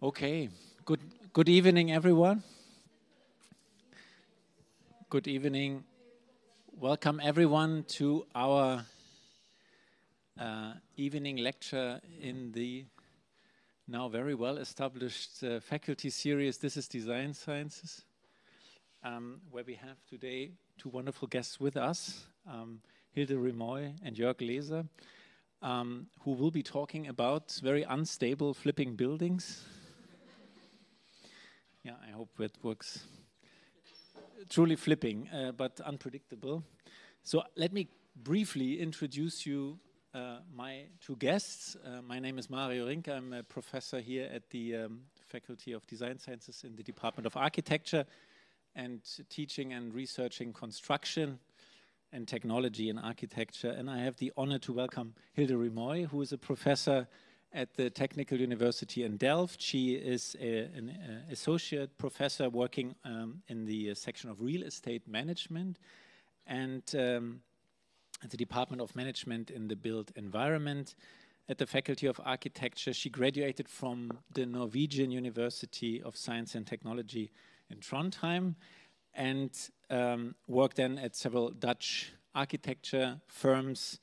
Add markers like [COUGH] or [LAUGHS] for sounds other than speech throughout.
Okay, good, good evening, everyone. Good evening. Welcome, everyone, to our uh, evening lecture in the now very well established uh, faculty series. This is Design Sciences, um, where we have today two wonderful guests with us um, Hilde Remøy and Jörg Leeser, um, who will be talking about very unstable flipping buildings. Yeah, I hope that works. Truly flipping, uh, but unpredictable. So let me briefly introduce you uh, my two guests. Uh, my name is Mario Rinke. I'm a professor here at the um, Faculty of Design Sciences in the Department of Architecture and teaching and researching construction and technology in architecture. And I have the honor to welcome Hilde Remøy, who is a professor at the Technical University in Delft. She is a, an associate professor working um, in the uh, section of real estate management and um, at the Department of Management in the built environment. At the Faculty of Architecture, she graduated from the Norwegian University of Science and Technology in Trondheim and um, worked then at several Dutch architecture firms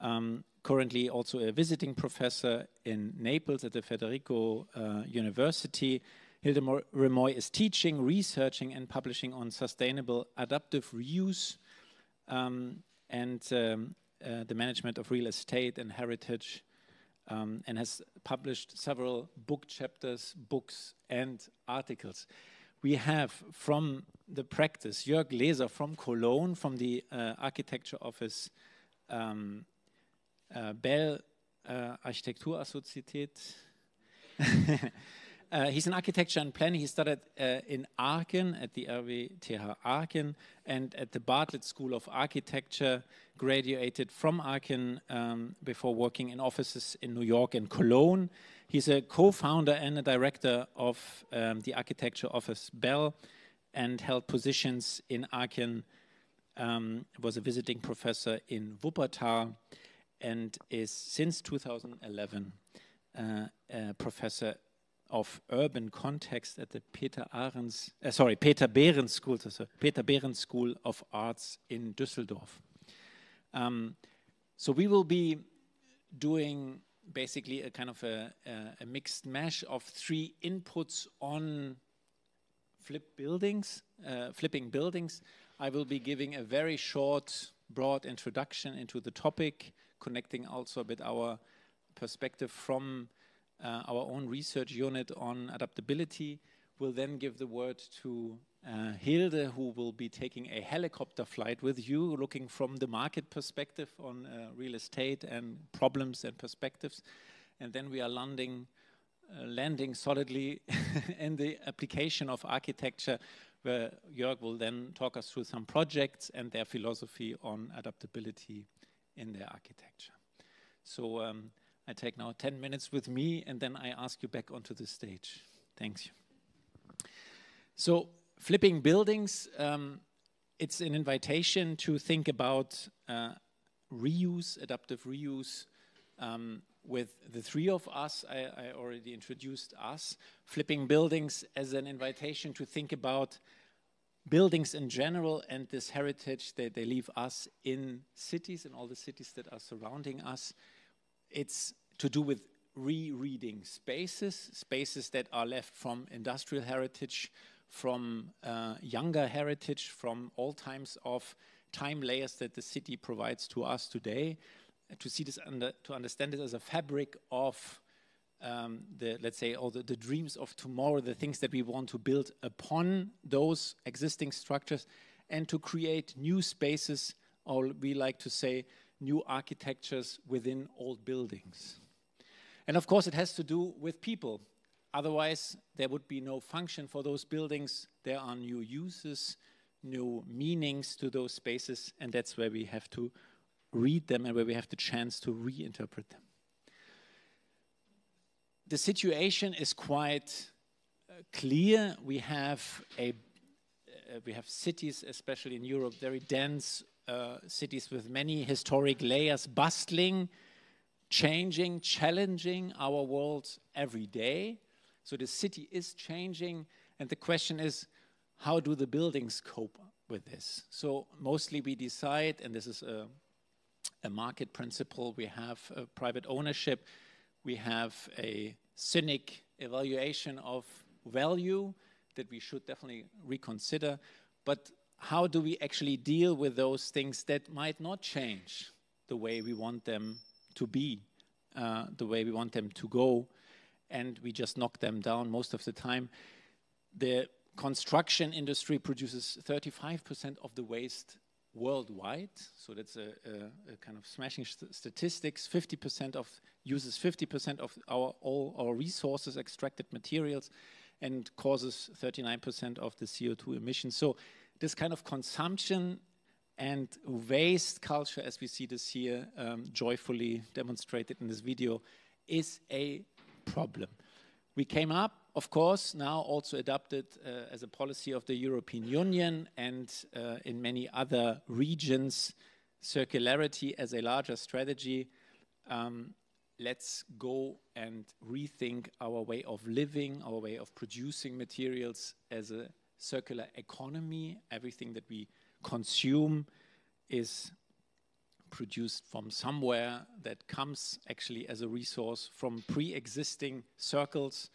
um, currently also a visiting professor in Naples at the Federico uh, University. Hilde Remøy is teaching, researching, and publishing on sustainable adaptive reuse um, and um, uh, the management of real estate and heritage, um, and has published several book chapters, books, and articles. We have from the practice Jörg Leeser from Cologne, from the uh, architecture office uh, BeL uh, Architekturasozietät. uh, [LAUGHS] he's an architecture and planning. He studied uh, in Aachen at the RWTH Aachen and at the Bartlett School of Architecture. Graduated from Aachen um, before working in offices in New York and Cologne. He's a co-founder and a director of um, the architecture office BeL, and held positions in Aachen. Um, was a visiting professor in Wuppertal and is since 2011 uh, a professor of urban context at the Peter Ahrens, uh, sorry, Peter Behrens School, sorry, Peter Behrens School of Arts in Düsseldorf. Um, so we will be doing basically a kind of a, a, a, mixed mesh of three inputs on flip buildings, uh, flipping buildings. I will be giving a very short, broad introduction into the topic, connecting also a bit our perspective from uh, our own research unit on adaptability. We'll then give the word to uh, Hilde, who will be taking a helicopter flight with you, looking from the market perspective on uh, real estate and problems and perspectives. And then we are landing, uh, landing solidly [LAUGHS] in the application of architecture, where Jörg will then talk us through some projects and their philosophy on adaptability in their architecture. So um, I take now 10 minutes with me and then I ask you back onto the stage. Thanks. So flipping buildings, um, it's an invitation to think about uh, reuse, adaptive reuse. Um, with the three of us, I, I, already introduced us, flipping buildings as an invitation to think about buildings in general and this heritage that they leave us in cities and all the cities that are surrounding us. It's to do with rereading spaces, spaces that are left from industrial heritage, from uh, younger heritage, from all times of time layers that the city provides to us today, to see this under, to understand it as a fabric of um, the, let's say, all the, the, dreams of tomorrow, the things that we want to build upon those existing structures, and to create new spaces, or we like to say, new architectures within old buildings. And of course, it has to do with people. Otherwise, there would be no function for those buildings. There are new uses, new meanings to those spaces, and that's where we have to read them and where we have the chance to reinterpret them the situation is quite uh, clear. We have a uh, we have cities, especially in Europe, very dense uh, cities with many historic layers, bustling, changing, challenging our world every day. So the city is changing, and the question is, how do the buildings cope with this? So mostly we decide, and this is a, a market principle, we have private ownership, we have a cynic evaluation of value that we should definitely reconsider. But how do we actually deal with those things that might not change the way we want them to be, uh, the way we want them to go, and we just knock them down most of the time? The construction industry produces 35% of the waste worldwide. So that's a, a, a kind of smashing st statistics. 50% of uses 50% of our all our resources, extracted materials, and causes 39% of the CO2 emissions. So this kind of consumption and waste culture, as we see this here um, joyfully demonstrated in this video, is a problem. We came up, of course, now also adopted uh, as a policy of the European Union and uh, in many other regions, circularity as a larger strategy. Um, let's go and rethink our way of living, our way of producing materials as a circular economy. Everything that we consume is produced from somewhere that comes actually as a resource from pre-existing circles.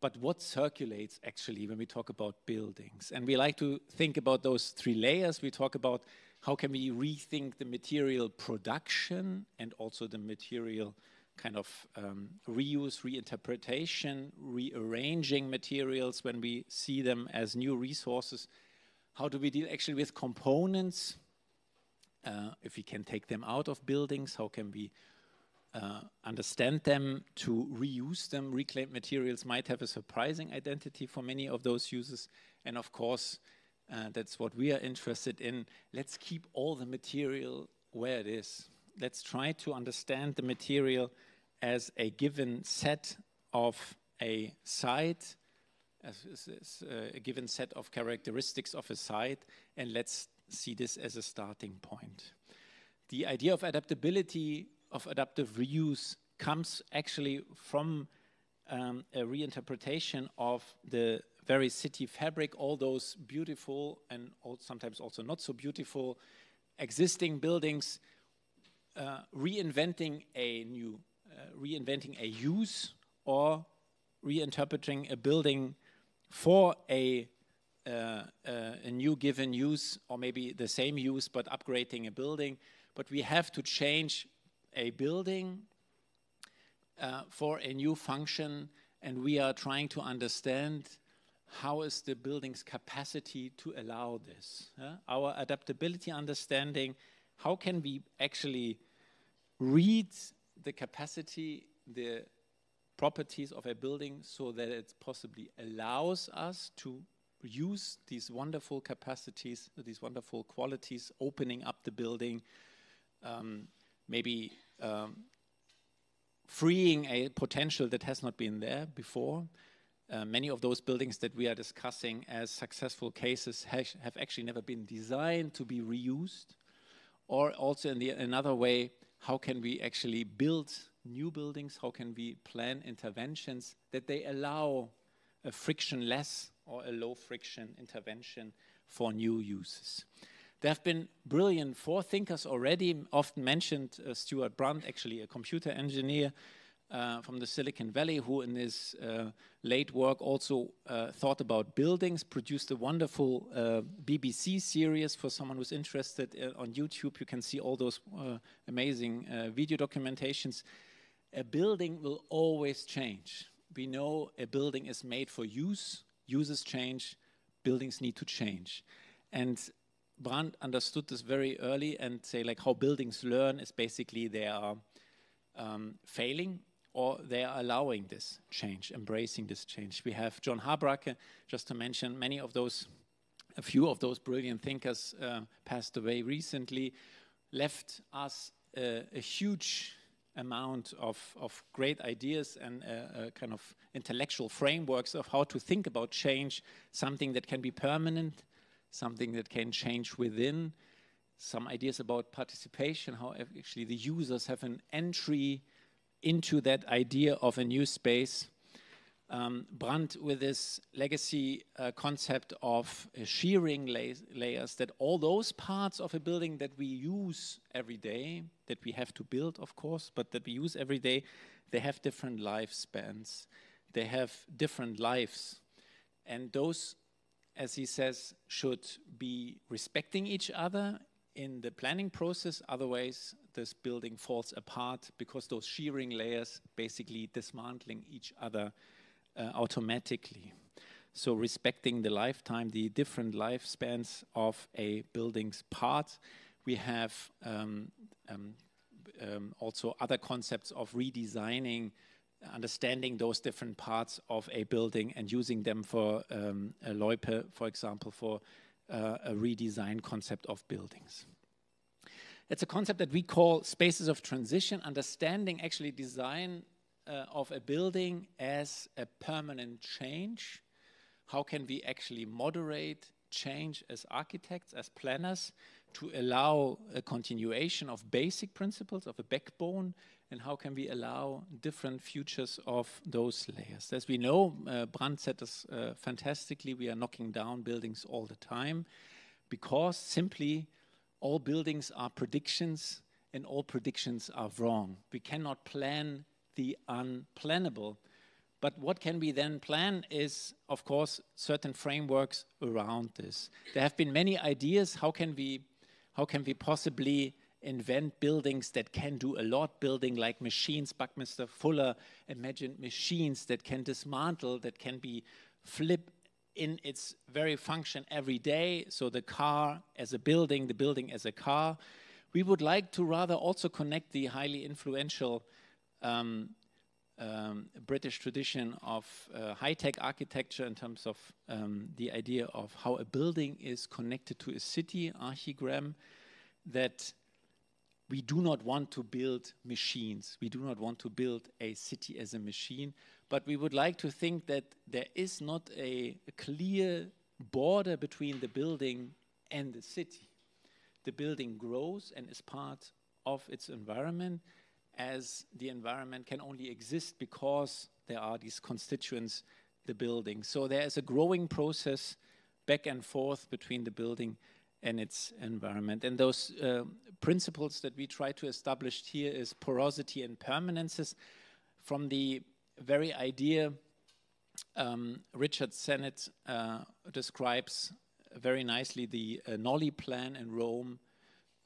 But what circulates actually when we talk about buildings? And we like to think about those three layers. We talk about how can we rethink the material production and also the material kind of um, reuse, reinterpretation, rearranging materials when we see them as new resources. How do we deal actually with components? Uh, if we can take them out of buildings, how can we uh, understand them to reuse them? Reclaimed materials might have a surprising identity for many of those users. And of course, uh, that's what we are interested in. Let's keep all the material where it is. Let's try to understand the material as a given set of a site, as, as a given set of characteristics of a site, and let's see this as a starting point. The idea of adaptability, of adaptive reuse, comes actually from um, a reinterpretation of the very city fabric, all those beautiful and sometimes also not so beautiful existing buildings, uh, reinventing a new uh, reinventing a use or reinterpreting a building for a, uh, uh, a new given use or maybe the same use but upgrading a building. But we have to change a building uh, for a new function and we are trying to understand how is the building's capacity to allow this. Our adaptability understanding, how can we actually read the capacity, the properties of a building so that it possibly allows us to use these wonderful capacities, these wonderful qualities, opening up the building, um, maybe um, freeing a potential that has not been there before. Uh, many of those buildings that we are discussing as successful cases have actually never been designed to be reused. Or also in the, another way, how can we actually build new buildings? How can we plan interventions that they allow a frictionless or a low friction intervention for new uses? There have been brilliant forethinkers already, often mentioned uh, Stewart Brand, actually a computer engineer uh, from the Silicon Valley, who in his uh, late work also uh, thought about buildings, produced a wonderful uh, BBC series for someone who's interested uh, on YouTube. You can see all those amazing video documentations. A building will always change. We know a building is made for use, uses change, buildings need to change. And Brand understood this very early and say like how buildings learn is basically they are um, failing or they are allowing this change, embracing this change. We have John Habraken, just to mention many of those, a few of those brilliant thinkers uh, passed away recently, left us a huge amount of, of great ideas and kind of intellectual frameworks of how to think about change, something that can be permanent, something that can change within, some ideas about participation, how actually the users have an entry into that idea of a new space. Um, Brand with this legacy uh, concept of uh, shearing la layers, that all those parts of a building that we use every day, that we have to build, of course, but that we use every day, they have different lifespans. They have different lives. And those, as he says, should be respecting each other in the planning process. Otherwise, this building falls apart because those shearing layers basically dismantling each other uh, automatically. So respecting the lifetime, the different lifespans of a building's part, we have um, um, um, also other concepts of redesigning, understanding those different parts of a building and using them for um, a Loipe, for example, for uh, a redesign concept of buildings. It's a concept that we call spaces of transition, understanding actually design uh, of a building as a permanent change. How can we actually moderate change as architects, as planners, to allow a continuation of basic principles, of a backbone, and how can we allow different futures of those layers? As we know, uh, Brand said this uh, fantastically, we are knocking down buildings all the time because simply all buildings are predictions and all predictions are wrong. We cannot plan the unplannable. But what can we then plan is, of course, certain frameworks around this. There have been many ideas. How can we, how can we possibly invent buildings that can do a lot, building like machines. Buckminster Fuller imagined machines that can dismantle, that can be flip in its very function every day. So the car as a building, the building as a car. We would like to rather also connect the highly influential um, um, British tradition of uh, high-tech architecture in terms of um, the idea of how a building is connected to a city archigram that we do not want to build machines. We do not want to build a city as a machine, but we would like to think that there is not a, a clear border between the building and the city. The building grows and is part of its environment, as the environment can only exist because there are these constituents, the building. So there is a growing process back and forth between the building and its environment. And those uh, principles that we try to establish here is porosity and permanences from the very idea um, Richard Sennett uh, describes very nicely the uh, plan in Rome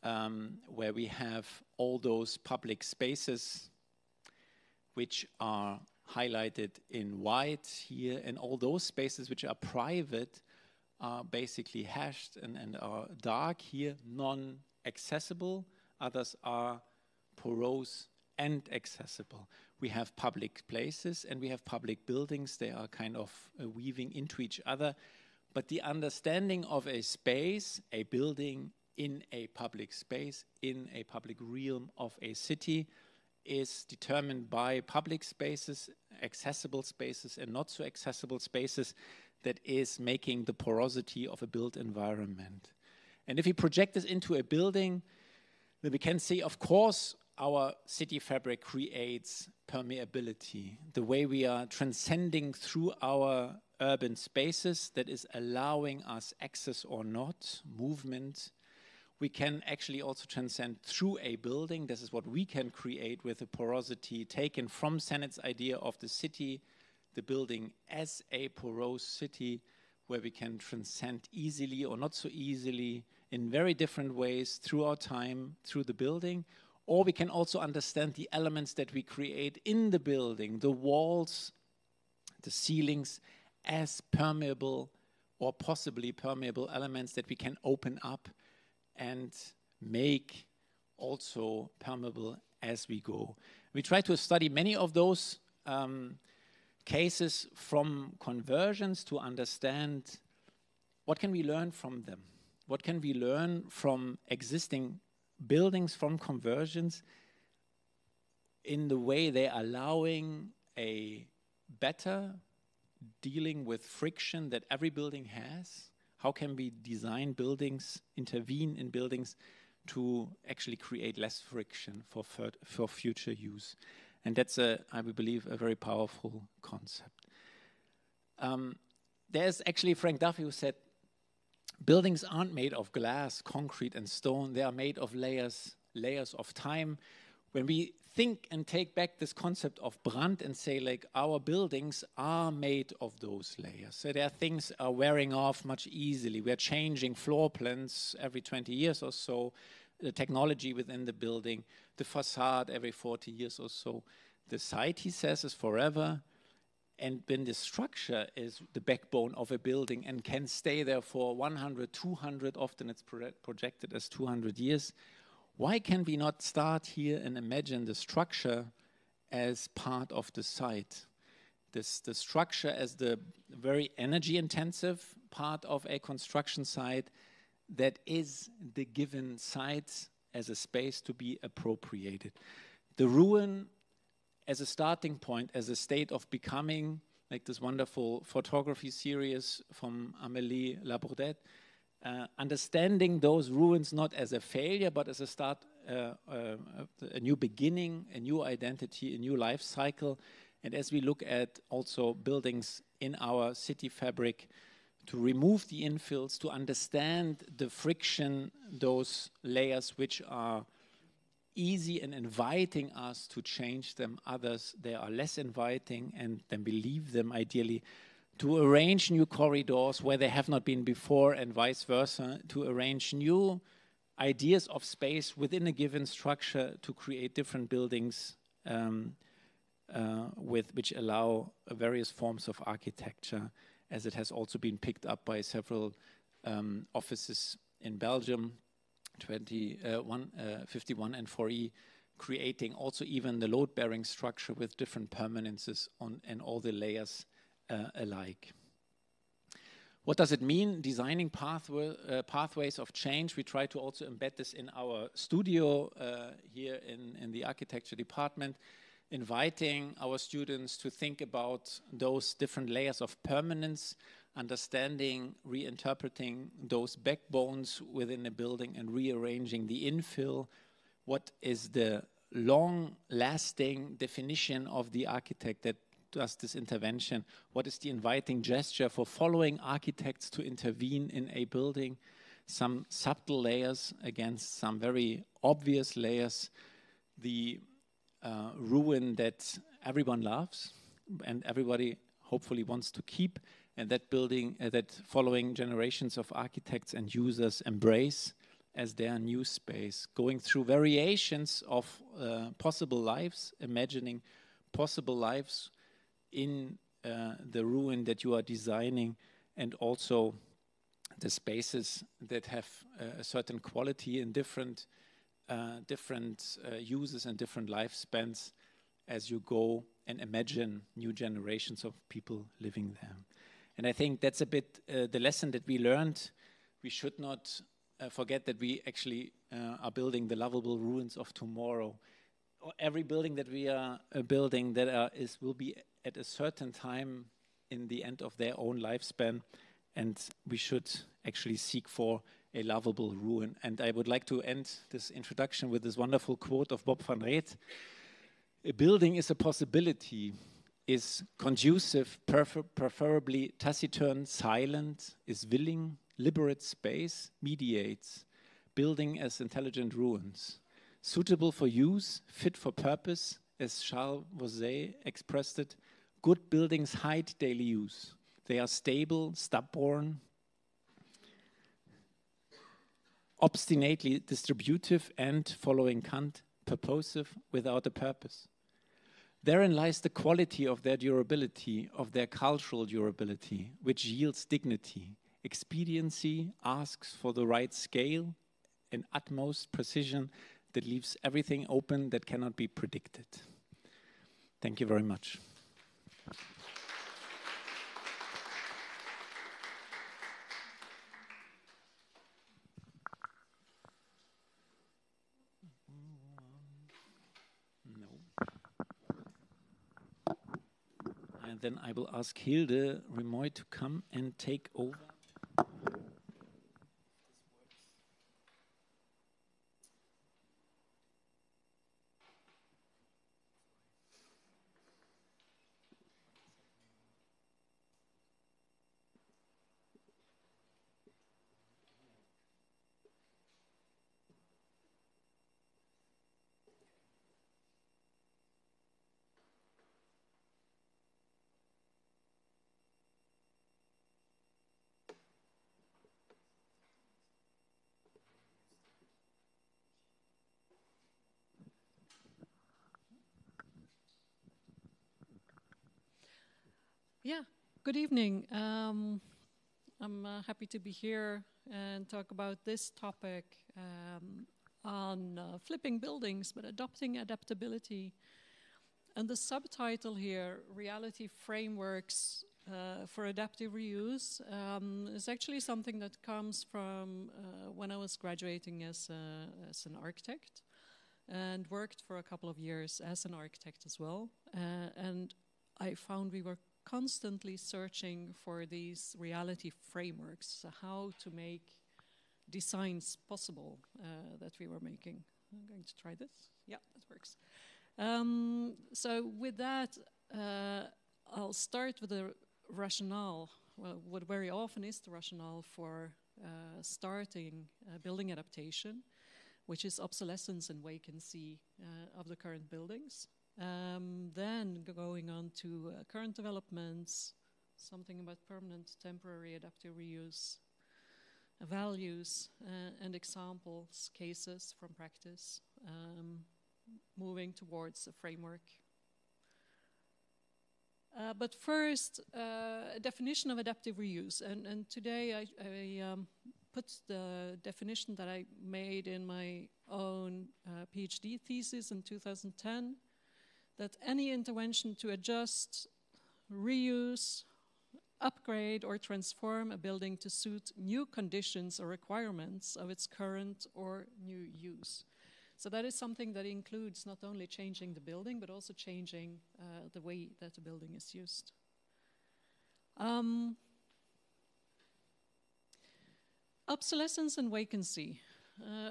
um, where we have all those public spaces which are highlighted in white here, and all those spaces which are private are basically hashed and, and are dark here, non-accessible. Others are porous and accessible. We have public places and we have public buildings. They are kind of uh, weaving into each other. But the understanding of a space, a building, in a public space, in a public realm of a city, is determined by public spaces, accessible spaces, and not so accessible spaces that is making the porosity of a built environment. And if we project this into a building, then we can see, of course, our city fabric creates permeability, the way we are transcending through our urban spaces that is allowing us access or not, movement, we can actually also transcend through a building. This is what we can create with a porosity taken from Sennett's idea of the city, the building as a porous city where we can transcend easily or not so easily in very different ways through our time, through the building. Or we can also understand the elements that we create in the building, the walls, the ceilings, as permeable or possibly permeable elements that we can open up and make also permeable as we go. We try to study many of those um, cases from conversions to understand what can we learn from them? What can we learn from existing buildings, from conversions, in the way they're allowing a better dealing with friction that every building has how can we design buildings, intervene in buildings to actually create less friction for, for future use? And that's, a, I believe, a very powerful concept. Um, there's actually Frank Duffy who said, buildings aren't made of glass, concrete, and stone. They are made of layers, layers of time. When we think and take back this concept of Brand and say like our buildings are made of those layers. So there are things are wearing off much easily. We're changing floor plans every 20 years or so, the technology within the building, the facade every 40 years or so. The site, he says, is forever. And when the structure is the backbone of a building and can stay there for 100, 200, often it's pro projected as 200 years, why can we not start here and imagine the structure as part of the site? This, the structure as the very energy intensive part of a construction site that is the given site as a space to be appropriated. The ruin as a starting point, as a state of becoming, like this wonderful photography series from Amélie Labourdette, uh, understanding those ruins not as a failure, but as a start, uh, uh, a new beginning, a new identity, a new life cycle. And as we look at also buildings in our city fabric, to remove the infills, to understand the friction, those layers which are easy and inviting us to change them, others they are less inviting and then we leave them ideally to arrange new corridors where they have not been before and vice versa, to arrange new ideas of space within a given structure to create different buildings um, uh, with which allow various forms of architecture, as it has also been picked up by several um, offices in Belgium, 21, uh, uh, 51N4E, creating also even the load-bearing structure with different permanences on and all the layers alike. What does it mean, designing pathway, uh, pathways of change? We try to also embed this in our studio uh, here in, in the architecture department, inviting our students to think about those different layers of permanence, understanding, reinterpreting those backbones within a building and rearranging the infill. What is the long lasting definition of the architect that does this intervention? What is the inviting gesture for following architects to intervene in a building? Some subtle layers against some very obvious layers. The uh, ruin that everyone loves and everybody hopefully wants to keep, and that building, uh, that following generations of architects and users embrace as their new space, going through variations of uh, possible lives, imagining possible lives in uh, the ruin that you are designing and also the spaces that have uh, a certain quality in different uh, different uh, uses and different lifespans as you go and imagine new generations of people living there. And I think that's a bit uh, the lesson that we learned. We should not uh, forget that we actually are building the lovable ruins of tomorrow every building that we are uh, building that is will be at a certain time in the end of their own lifespan, and we should actually seek for a lovable ruin. And I would like to end this introduction with this wonderful quote of Bob van Reeth. A building is a possibility, is conducive, prefer preferably taciturn, silent, is willing, liberate space, mediates, building as intelligent ruins suitable for use, fit for purpose, as Charles Voysey expressed it. Good buildings hide daily use. They are stable, stubborn, obstinately distributive, and, following Kant, purposive without a purpose. Therein lies the quality of their durability, of their cultural durability, which yields dignity. Expediency asks for the right scale and utmost precision that leaves everything open that cannot be predicted. Thank you very much. Then I will ask Hilde Remøy to come and take over. Yeah, good evening. Um, I'm uh, happy to be here and talk about this topic um, on uh, flipping buildings, but adopting adaptability. And the subtitle here, Reality Frameworks uh, for Adaptive Reuse, um, is actually something that comes from uh, when I was graduating as, a, as an architect and worked for a couple of years as an architect as well. Uh, and I found we were constantly searching for these reality frameworks, how to make designs possible uh, that we were making. I'm going to try this. Yeah, that works. Um, so with that, uh, I'll start with the rationale. Well, what very often is the rationale for uh, starting building adaptation, which is obsolescence and vacancy uh, of the current buildings. Um, then going on to uh, current developments, something about permanent, temporary, adaptive reuse, uh, values uh, and examples, cases from practice, um, moving towards a framework. Uh, but first, uh, a definition of adaptive reuse. And, and today I, I um, put the definition that I made in my own uh, PhD thesis in 2010 that any intervention to adjust, reuse, upgrade, or transform a building to suit new conditions or requirements of its current or new use. So that is something that includes not only changing the building, but also changing uh, the way that the building is used. Um, obsolescence and vacancy. Uh,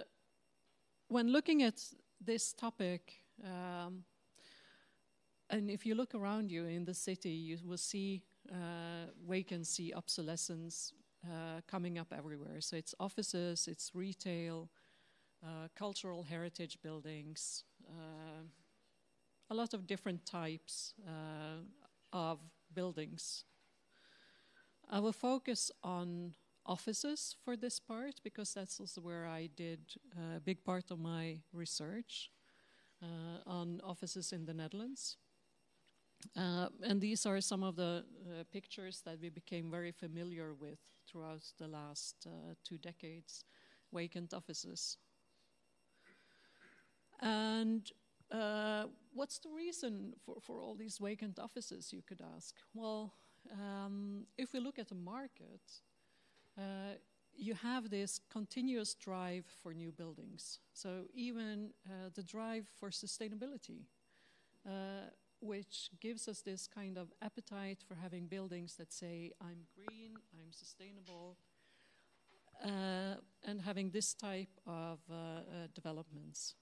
when looking at this topic, um, and if you look around you in the city, you will see uh, vacancy, obsolescence uh, coming up everywhere. So it's offices, it's retail, uh, cultural heritage buildings, uh, a lot of different types uh, of buildings. I will focus on offices for this part because that's also where I did a big part of my research uh, on offices in the Netherlands. Uh, and these are some of the uh, pictures that we became very familiar with throughout the last uh, two decades, vacant offices. And uh, what's the reason for, for all these vacant offices, you could ask? Well, um, if we look at the market, uh, you have this continuous drive for new buildings. So even the drive for sustainability which gives us this kind of appetite for having buildings that say, I'm green, I'm sustainable, uh, and having this type of uh, uh, developments.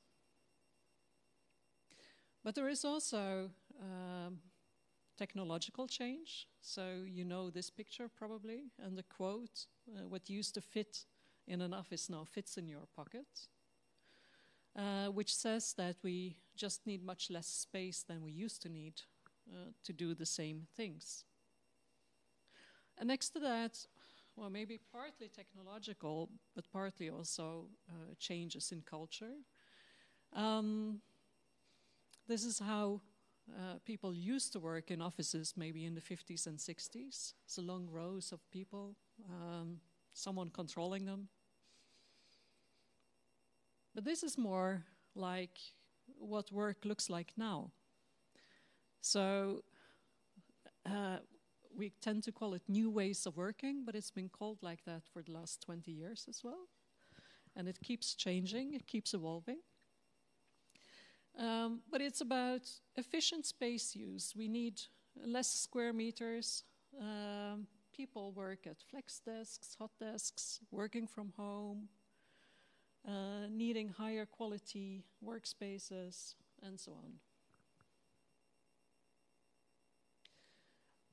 But there is also um, technological change. So you know this picture probably, and the quote, uh, what used to fit in an office now fits in your pocket. Uh, which says that we just need much less space than we used to need uh, to do the same things. And next to that, well, maybe partly technological, but partly also uh, changes in culture. Um, this is how uh, people used to work in offices maybe in the 50s and 60s. It's So long rows of people, um, someone controlling them, but this is more like what work looks like now. So uh, we tend to call it new ways of working, but it's been called like that for the last 20 years as well. And it keeps changing, it keeps evolving. Um, but it's about efficient space use. We need less square meters. Um, people work at flex desks, hot desks, working from home, uh, needing higher quality workspaces, and so on.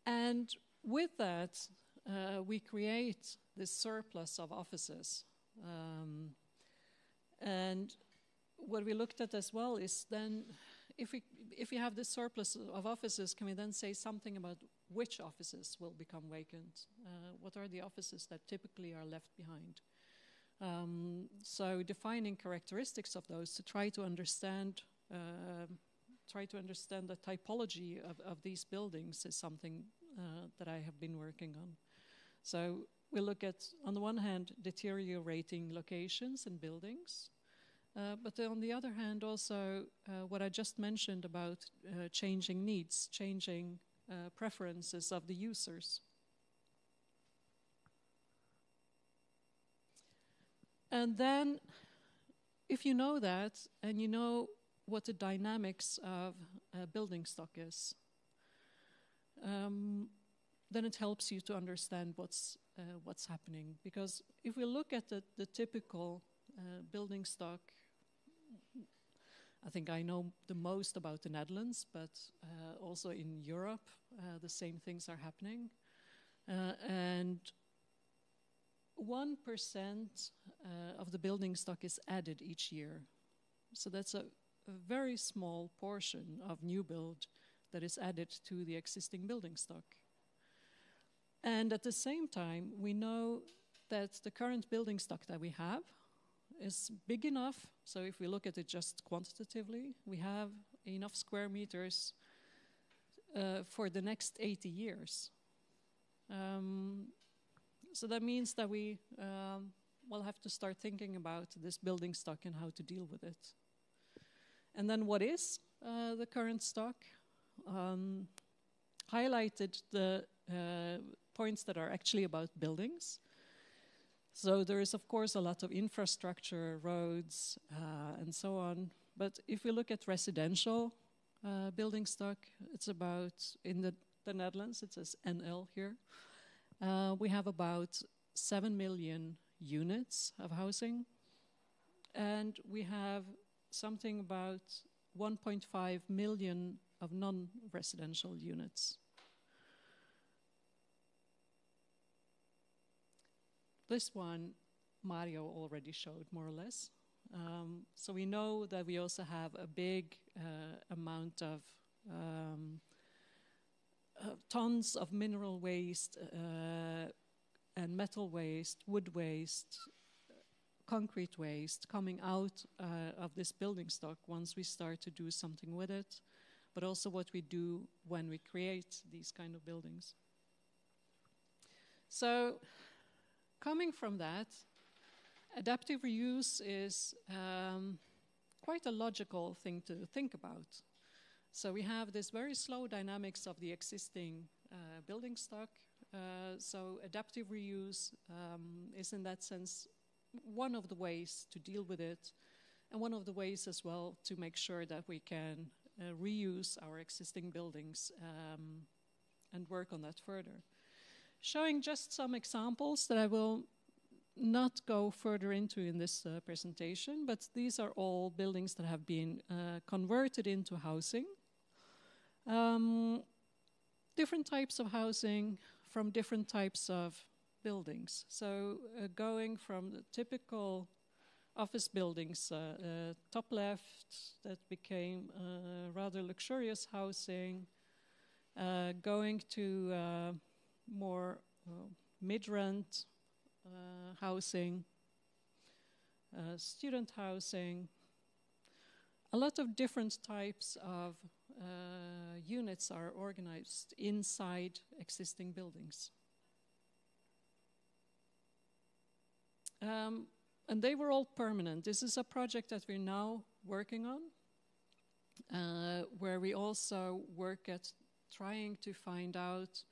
And with that, uh, we create this surplus of offices. Um, and what we looked at as well is then, if we, if we have this surplus of offices, can we then say something about which offices will become vacant? Uh, what are the offices that typically are left behind? Um, so defining characteristics of those to try to understand uh, try to understand the typology of, of these buildings is something uh, that I have been working on. So we look at, on the one hand, deteriorating locations and buildings, uh, but on the other hand, also uh, what I just mentioned about uh, changing needs, changing uh, preferences of the users. And then, if you know that, and you know what the dynamics of building stock is, um, then it helps you to understand what's uh, what's happening. Because if we look at the, the typical uh, building stock, I think I know the most about the Netherlands, but uh, also in Europe, uh, the same things are happening. Uh, and 1% uh, of the building stock is added each year. So that's a, a very small portion of new build that is added to the existing building stock. And at the same time, we know that the current building stock that we have is big enough. So if we look at it just quantitatively, we have enough square meters uh, for the next 80 years. Um, so that means that we um, will have to start thinking about this building stock and how to deal with it. And then what is uh, the current stock? Um, highlighted the uh, points that are actually about buildings. So there is, of course, a lot of infrastructure, roads, uh, and so on. But if we look at residential uh, building stock, it's about, in the, the Netherlands, it says NL here, uh, we have about 7 million units of housing. And we have something about 1.5 million of non-residential units. This one, Mario already showed more or less. Um, so we know that we also have a big uh, amount of um, tons of mineral waste uh, and metal waste, wood waste, concrete waste coming out uh, of this building stock once we start to do something with it, but also what we do when we create these kind of buildings. So coming from that, adaptive reuse is um, quite a logical thing to think about. So we have this very slow dynamics of the existing uh, building stock. Uh, so adaptive reuse um, is in that sense one of the ways to deal with it and one of the ways as well to make sure that we can uh, reuse our existing buildings um, and work on that further showing just some examples that I will not go further into in this uh, presentation, but these are all buildings that have been uh, converted into housing. Um, different types of housing from different types of buildings. So uh, going from the typical office buildings, uh, uh, top left, that became uh, rather luxurious housing, going to more uh, mid-rent uh, housing, uh, student housing, a lot of different types of uh, units are organized inside existing buildings. Um, and they were all permanent. This is a project that we're now working on, uh, where we also work at trying to find out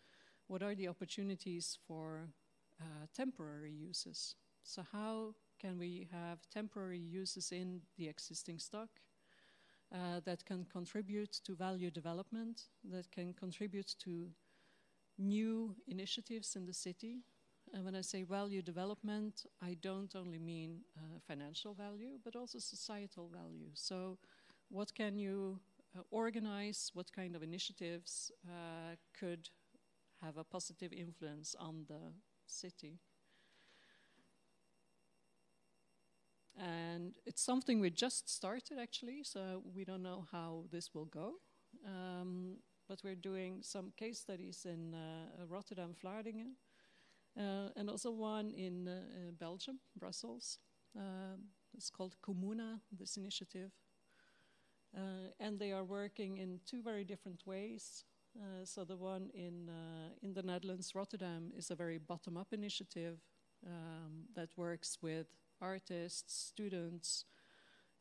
what are the opportunities for uh, temporary uses? So how can we have temporary uses in the existing stock uh, that can contribute to value development, that can contribute to new initiatives in the city. And when I say value development, I don't only mean uh, financial value, but also societal value. So what can you uh, organize, what kind of initiatives uh, could have a positive influence on the city. And it's something we just started actually, so we don't know how this will go. Um, but we're doing some case studies in uh, Rotterdam, Vlaardingen, uh, and also one in uh, Belgium, Brussels. Um, it's called Communa, this initiative. Uh, and they are working in two very different ways Uh, so the one in uh, in the Netherlands, Rotterdam, is a very bottom-up initiative um, that works with artists, students,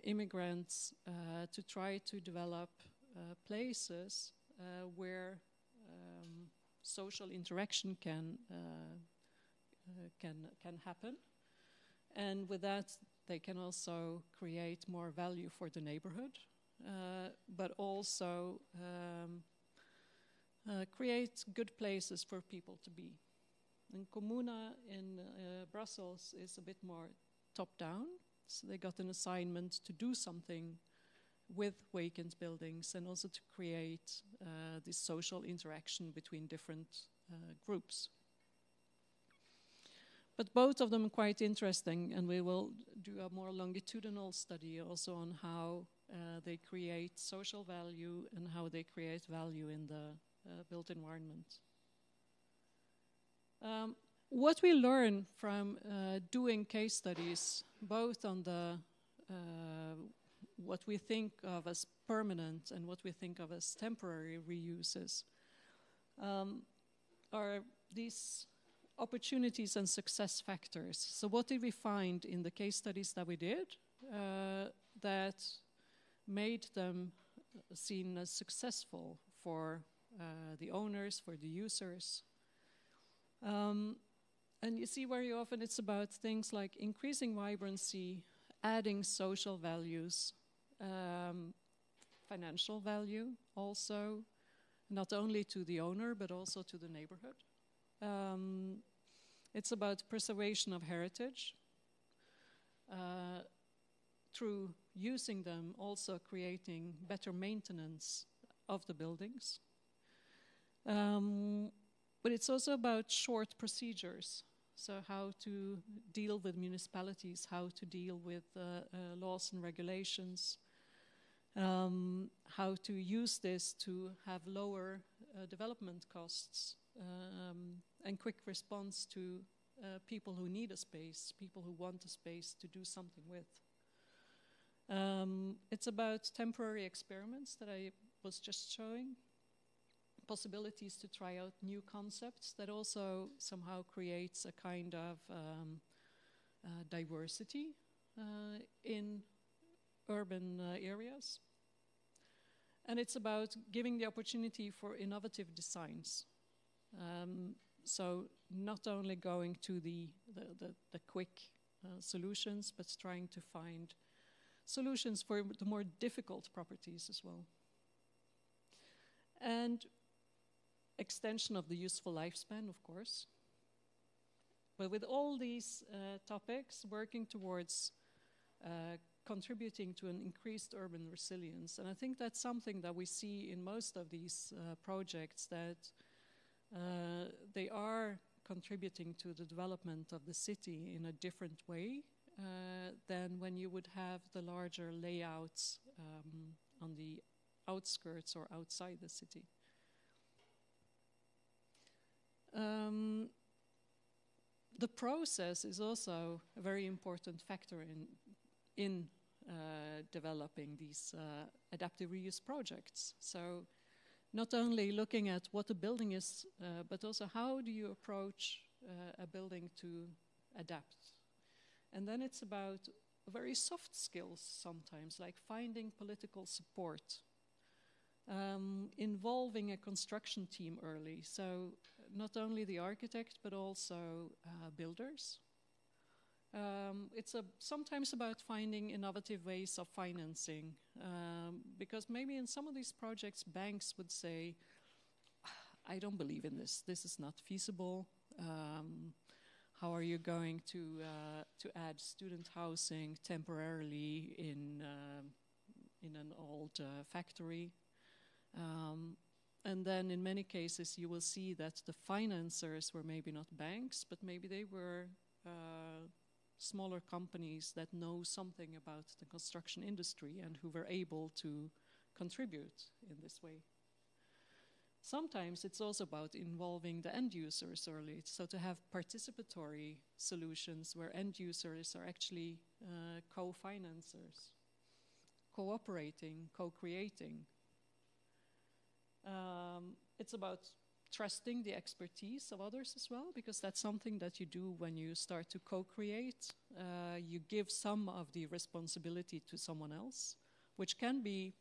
immigrants uh, to try to develop uh, places uh, where um, social interaction can can can happen, and with that they can also create more value for the neighborhood, but also um, uh, create good places for people to be. And Communa in uh, Brussels is a bit more top down. So they got an assignment to do something with vacant buildings and also to create uh, this social interaction between different uh, groups. But both of them are quite interesting, and we will do a more longitudinal study also on how uh, they create social value and how they create value in the uh, built environment. Um, what we learn from uh, doing case studies, both on the uh, what we think of as permanent and what we think of as temporary reuses, um, are these opportunities and success factors. So, what did we find in the case studies that we did uh, that made them seen as successful for uh, the owners, for the users. Um, and you see very often it's about things like increasing vibrancy, adding social values, um, financial value also, not only to the owner but also to the neighborhood. Um, it's about preservation of heritage. Uh, through using them, also creating better maintenance of the buildings. Um, but it's also about short procedures. So, how to deal with municipalities, how to deal with uh, uh, laws and regulations, um, how to use this to have lower uh, development costs um, and quick response to people who need a space, people who want a space to do something with. Um, it's about temporary experiments that I was just showing possibilities to try out new concepts that also somehow creates a kind of um, uh, diversity uh, in urban uh, areas. And it's about giving the opportunity for innovative designs. Um, so not only going to the, the, the, the quick uh, solutions, but trying to find solutions for the more difficult properties as well. And extension of the useful lifespan, of course. But with all these uh, topics, working towards uh, contributing to an increased urban resilience. And I think that's something that we see in most of these uh, projects that uh, they are contributing to the development of the city in a different way uh, than when you would have the larger layouts um, on the outskirts or outside the city. Um, the process is also a very important factor in in uh, developing these uh, adaptive reuse projects. So, not only looking at what the building is, uh, but also how do you approach uh, a building to adapt. And then it's about very soft skills sometimes, like finding political support, um, involving a construction team early. So not only the architect but also uh, builders. Um, it's a, sometimes about finding innovative ways of financing um, because maybe in some of these projects banks would say, I don't believe in this. This is not feasible. Um, how are you going to uh, to add student housing temporarily in uh, in an old uh, factory? Um, and then in many cases, you will see that the financiers were maybe not banks, but maybe they were uh, smaller companies that know something about the construction industry and who were able to contribute in this way. Sometimes it's also about involving the end users early, so to have participatory solutions where end users are actually uh, co financers, cooperating, co creating. Um, it's about trusting the expertise of others as well, because that's something that you do when you start to co create. Uh, you give some of the responsibility to someone else, which can be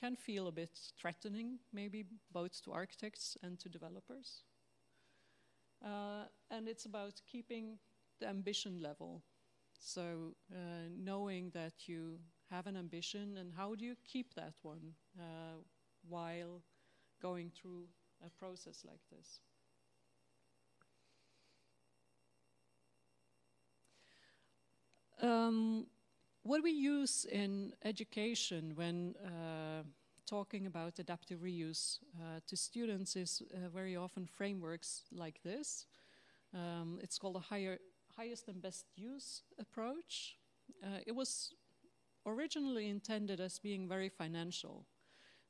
can feel a bit threatening, maybe both to architects and to developers. Uh, and it's about keeping the ambition level. So, uh, knowing that you have an ambition, and how do you keep that one uh, while going through a process like this? Um, what we use in education when uh, talking about adaptive reuse uh, to students is uh, very often frameworks like this. Um, it's called a higher, highest and best use approach. Uh, it was originally intended as being very financial.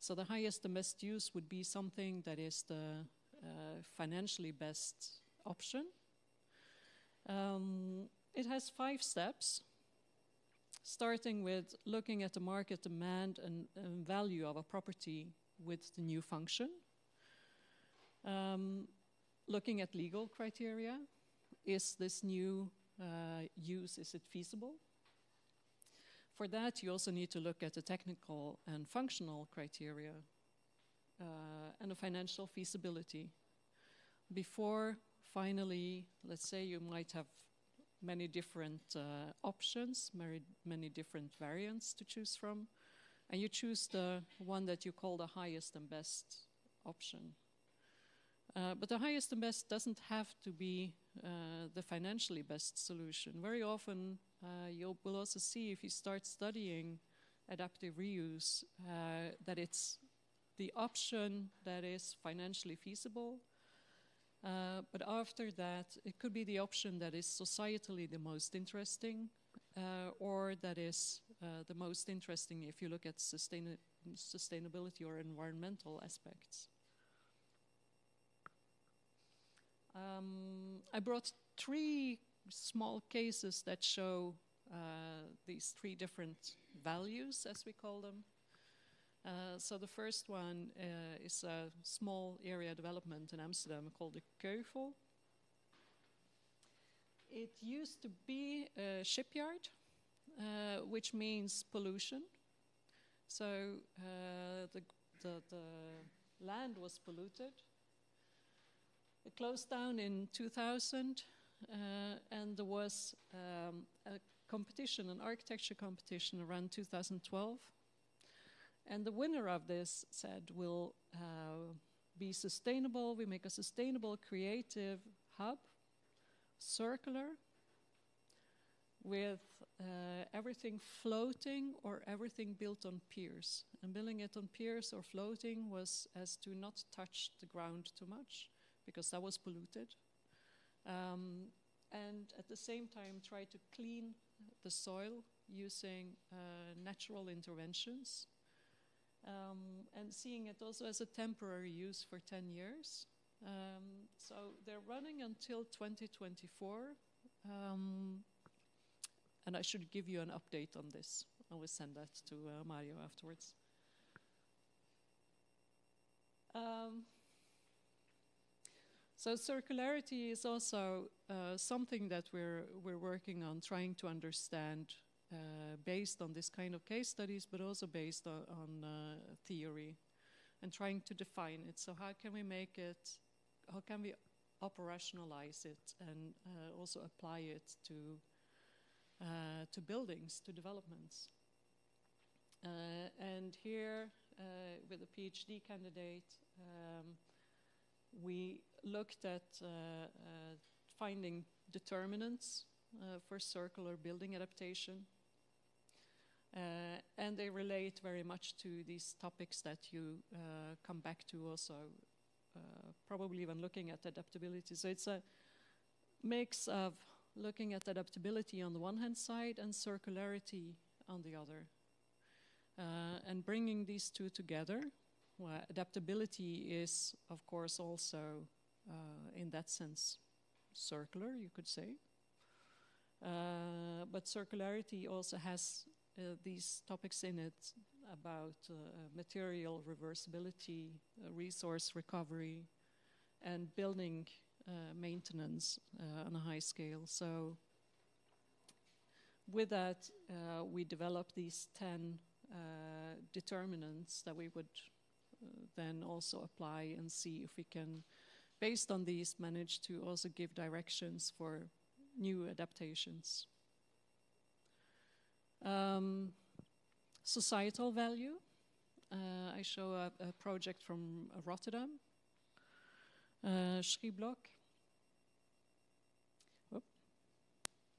So the highest and best use would be something that is the uh, financially best option. Um, it has five steps starting with looking at the market demand and, and value of a property with the new function. Um, looking at legal criteria. Is this new uh, use, is it feasible? For that, you also need to look at the technical and functional criteria uh, and the financial feasibility. Before finally, let's say you might have many different uh, options, many, many different variants to choose from, and you choose the one that you call the highest and best option. Uh, but the highest and best doesn't have to be uh, the financially best solution. Very often, uh, you will also see if you start studying adaptive reuse uh, that it's the option that is financially feasible uh, but after that, it could be the option that is societally the most interesting, uh, or that is uh, the most interesting if you look at sustain sustainability or environmental aspects. Um, I brought three small cases that show uh, these three different values, as we call them. Uh, so the first one uh, is a small area development in Amsterdam called the Ceuvel. It used to be a shipyard, uh, which means pollution. So uh, the, the, the, land was polluted. It closed down in 2000, uh, and there was um, a competition, an architecture competition around 2012 and the winner of this said, We'll uh, be sustainable. We make a sustainable creative hub, circular, with uh, everything floating or everything built on piers. And building it on piers or floating was as to not touch the ground too much because that was polluted. Um, and at the same time, try to clean the soil using uh, natural interventions um, and seeing it also as a temporary use for 10 years. Um, so they're running until 2024. Um, and I should give you an update on this. I will send that to uh, Mario afterwards. Um, so circularity is also uh, something that we're we're working on, trying to understand uh, based on this kind of case studies, but also based on, on uh, theory and trying to define it. So how can we make it, how can we operationalize it and uh, also apply it to, uh, to buildings, to developments? Uh, and here, with a PhD candidate, um, we looked at finding determinants uh, for circular building adaptation. Uh, and they relate very much to these topics that you uh, come back to also, uh, probably when looking at adaptability. So it's a mix of looking at adaptability on the one hand side and circularity on the other. Uh, and bringing these two together, well, adaptability is, of course, also uh, in that sense circular, you could say. Uh, but circularity also has uh, these topics in it about uh, material reversibility, uh, resource recovery, and building uh, maintenance on a high scale. So, with that, we developed these 10 determinants that we would then also apply and see if we can, based on these, manage to also give directions for new adaptations. Um, societal value. Uh, I show a, a, project from Rotterdam, uh, Schieblock.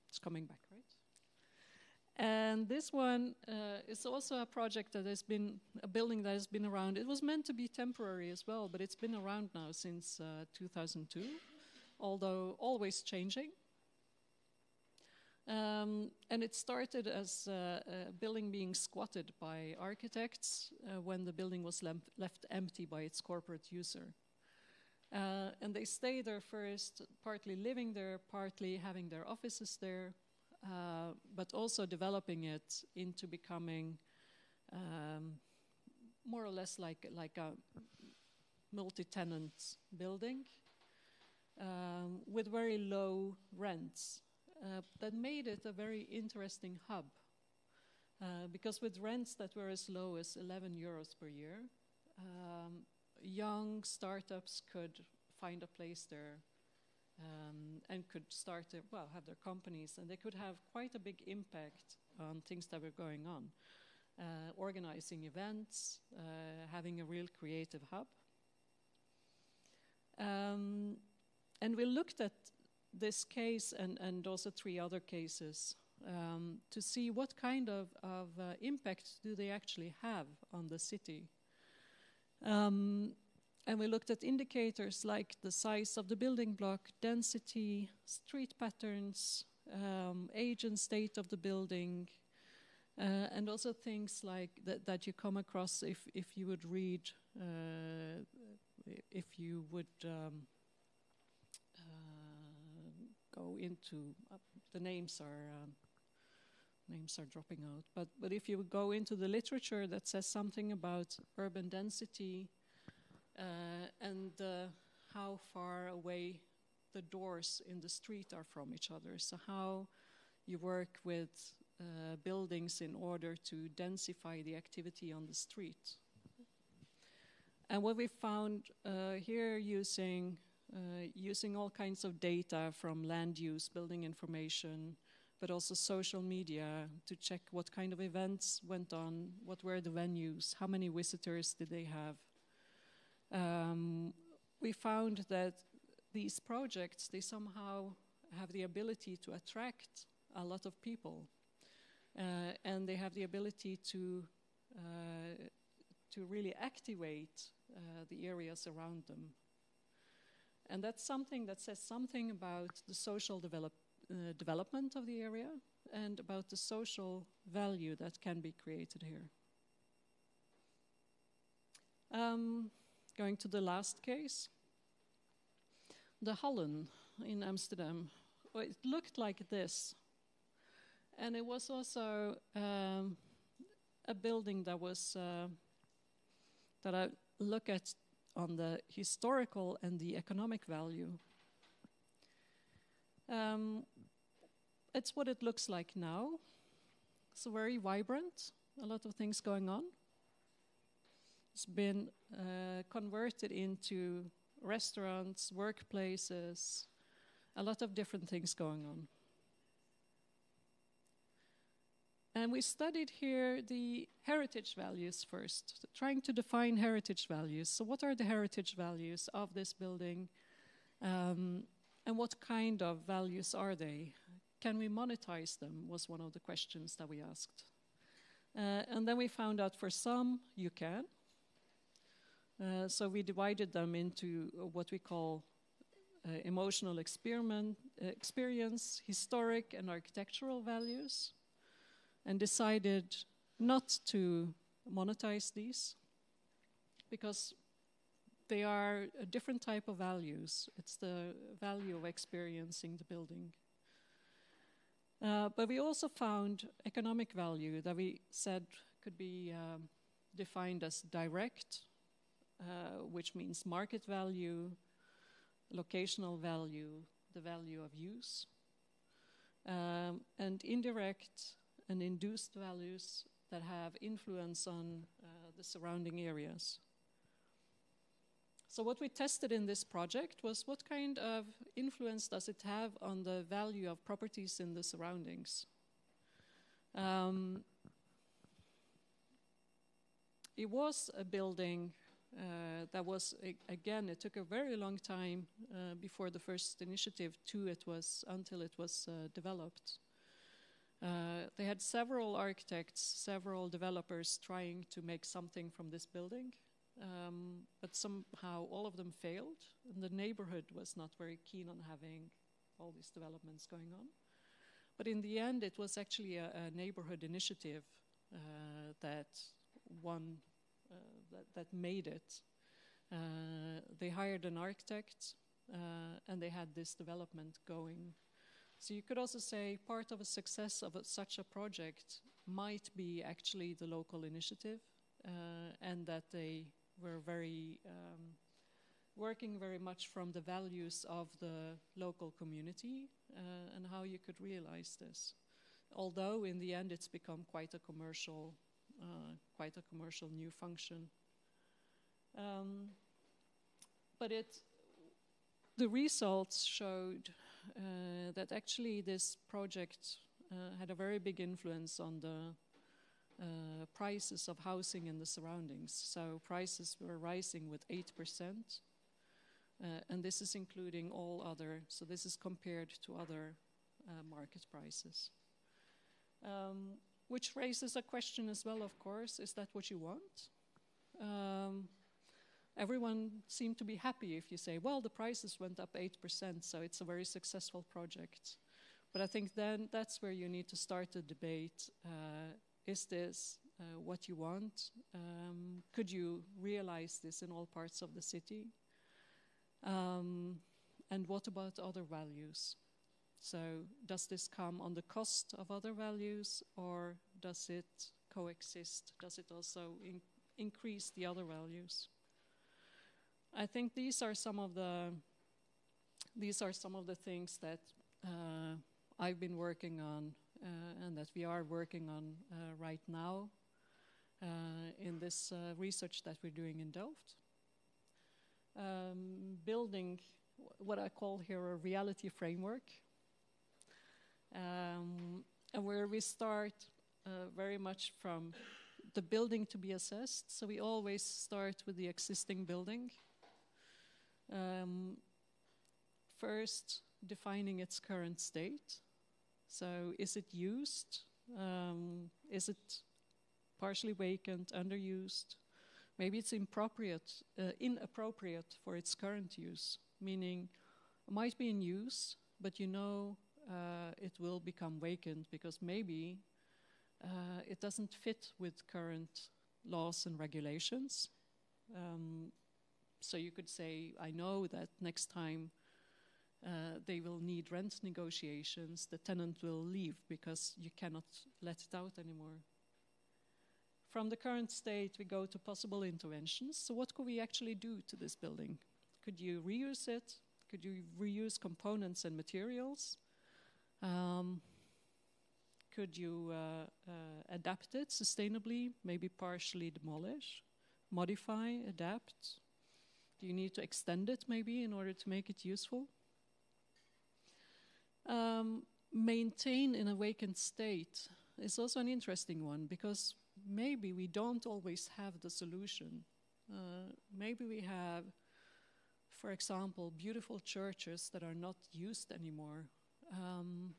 It's coming back? And this one uh, is also a project that has been a building that has been around. It was meant to be temporary as well, but it's been around now since uh, 2002, although always changing. Um, and it started as uh, a building being squatted by architects uh, when the building was left empty by its corporate user. Uh, and they stayed there first, partly living there, partly having their offices there, uh, but also developing it into becoming um, more or less like, like a multi-tenant building um, with very low rents uh, that made it a very interesting hub. Uh, because with rents that were as low as 11 euros per year, um, young startups could find a place there um, and could start, to, well, have their companies, and they could have quite a big impact on things that were going on. Uh, organizing events, uh, having a real creative hub. Um, and we looked at this case and, and also three other cases um, to see what kind of, of uh, impact do they actually have on the city. And we looked at indicators like the size of the building block, density, street patterns, um, age and state of the building, uh, and also things like that, that you come across if, if you would read, uh, if you would um, go into uh, the names are um, names are dropping out. But but if you would go into the literature that says something about urban density uh, and uh, how far away the doors in the street are from each other, so how you work with uh, buildings in order to densify the activity on the street. And what we found uh, here using uh, using all kinds of data from land use, building information, but also social media to check what kind of events went on, what were the venues, how many visitors did they have. Um, we found that these projects, they somehow have the ability to attract a lot of people. Uh, and they have the ability to, uh, to really activate uh, the areas around them. And that's something that says something about the social develop, uh, development of the area and about the social value that can be created here. Um, going to the last case, the Hallen in Amsterdam. Well, it looked like this. And it was also um, a building that was, uh, that I look at on the historical and the economic value. Um, it's what it looks like now. It's very vibrant, a lot of things going on. It's been uh, converted into restaurants, workplaces, a lot of different things going on. And we studied here the heritage values first, trying to define heritage values. So, what are the heritage values of this building? Um, and what kind of values are they? Can we monetize them? Was one of the questions that we asked. Uh, and then we found out for some, you can. Uh, so we divided them into what we call uh, emotional experiment, uh, experience, historic, and architectural values and decided not to monetize these because they are a different type of values. It's the value of experiencing the building. Uh, but we also found economic value that we said could be um, defined as direct, uh, which means market value, locational value, the value of use, um, and indirect and induced values that have influence on uh, the surrounding areas. So what we tested in this project was what kind of influence does it have on the value of properties in the surroundings. Um, it was a building that was again it took a very long time uh, before the first initiative to it was until it was uh, developed uh, they had several architects several developers trying to make something from this building um, but somehow all of them failed, and the neighborhood was not very keen on having all these developments going on. But in the end, it was actually a, a neighborhood initiative uh, that won, uh, that, that made it. Uh, they hired an architect, uh, and they had this development going. So you could also say part of a success of a, such a project might be actually the local initiative, uh, and that they were very um, working very much from the values of the local community uh, and how you could realize this. Although in the end it's become quite a commercial, uh, quite a commercial new function. Um, but it, the results showed uh, that actually this project uh, had a very big influence on the uh, prices of housing in the surroundings. So prices were rising with 8%. Uh, and this is including all other, so this is compared to other uh, market prices. Um, which raises a question as well, of course is that what you want? Um, everyone seemed to be happy if you say, well, the prices went up 8%, so it's a very successful project. But I think then that's where you need to start the debate uh, is this uh, what you want? Um, could you realize this in all parts of the city? Um, and what about other values? So, does this come on the cost of other values, or does it coexist? Does it also in increase the other values? I think these are some of the these are some of the things that uh, I've been working on uh, and that we are working on uh, right now uh, in this research that we're doing in Delft. Um, building what I call here a reality framework, um, and where we start very much from the building to be assessed. So we always start with the existing building. Um, first, defining its current state. So is it used? Um, is it partially vacant, underused? Maybe it's inappropriate, uh, inappropriate for its current use, meaning it might be in use, but you know uh, it will become vacant because maybe uh, it doesn't fit with current laws and regulations. Um, so you could say, I know that next time uh, they will need rent negotiations, the tenant will leave because you cannot let it out anymore. From the current state, we go to possible interventions. So, what could we actually do to this building? Could you reuse it? Could you reuse components and materials? Um, could you uh, uh, adapt it sustainably, maybe partially demolish, modify, adapt? Do you need to extend it maybe in order to make it useful? Um, maintain in a vacant state is also an interesting one because maybe we don't always have the solution. Uh, maybe we have, for example, beautiful churches that are not used anymore. Um,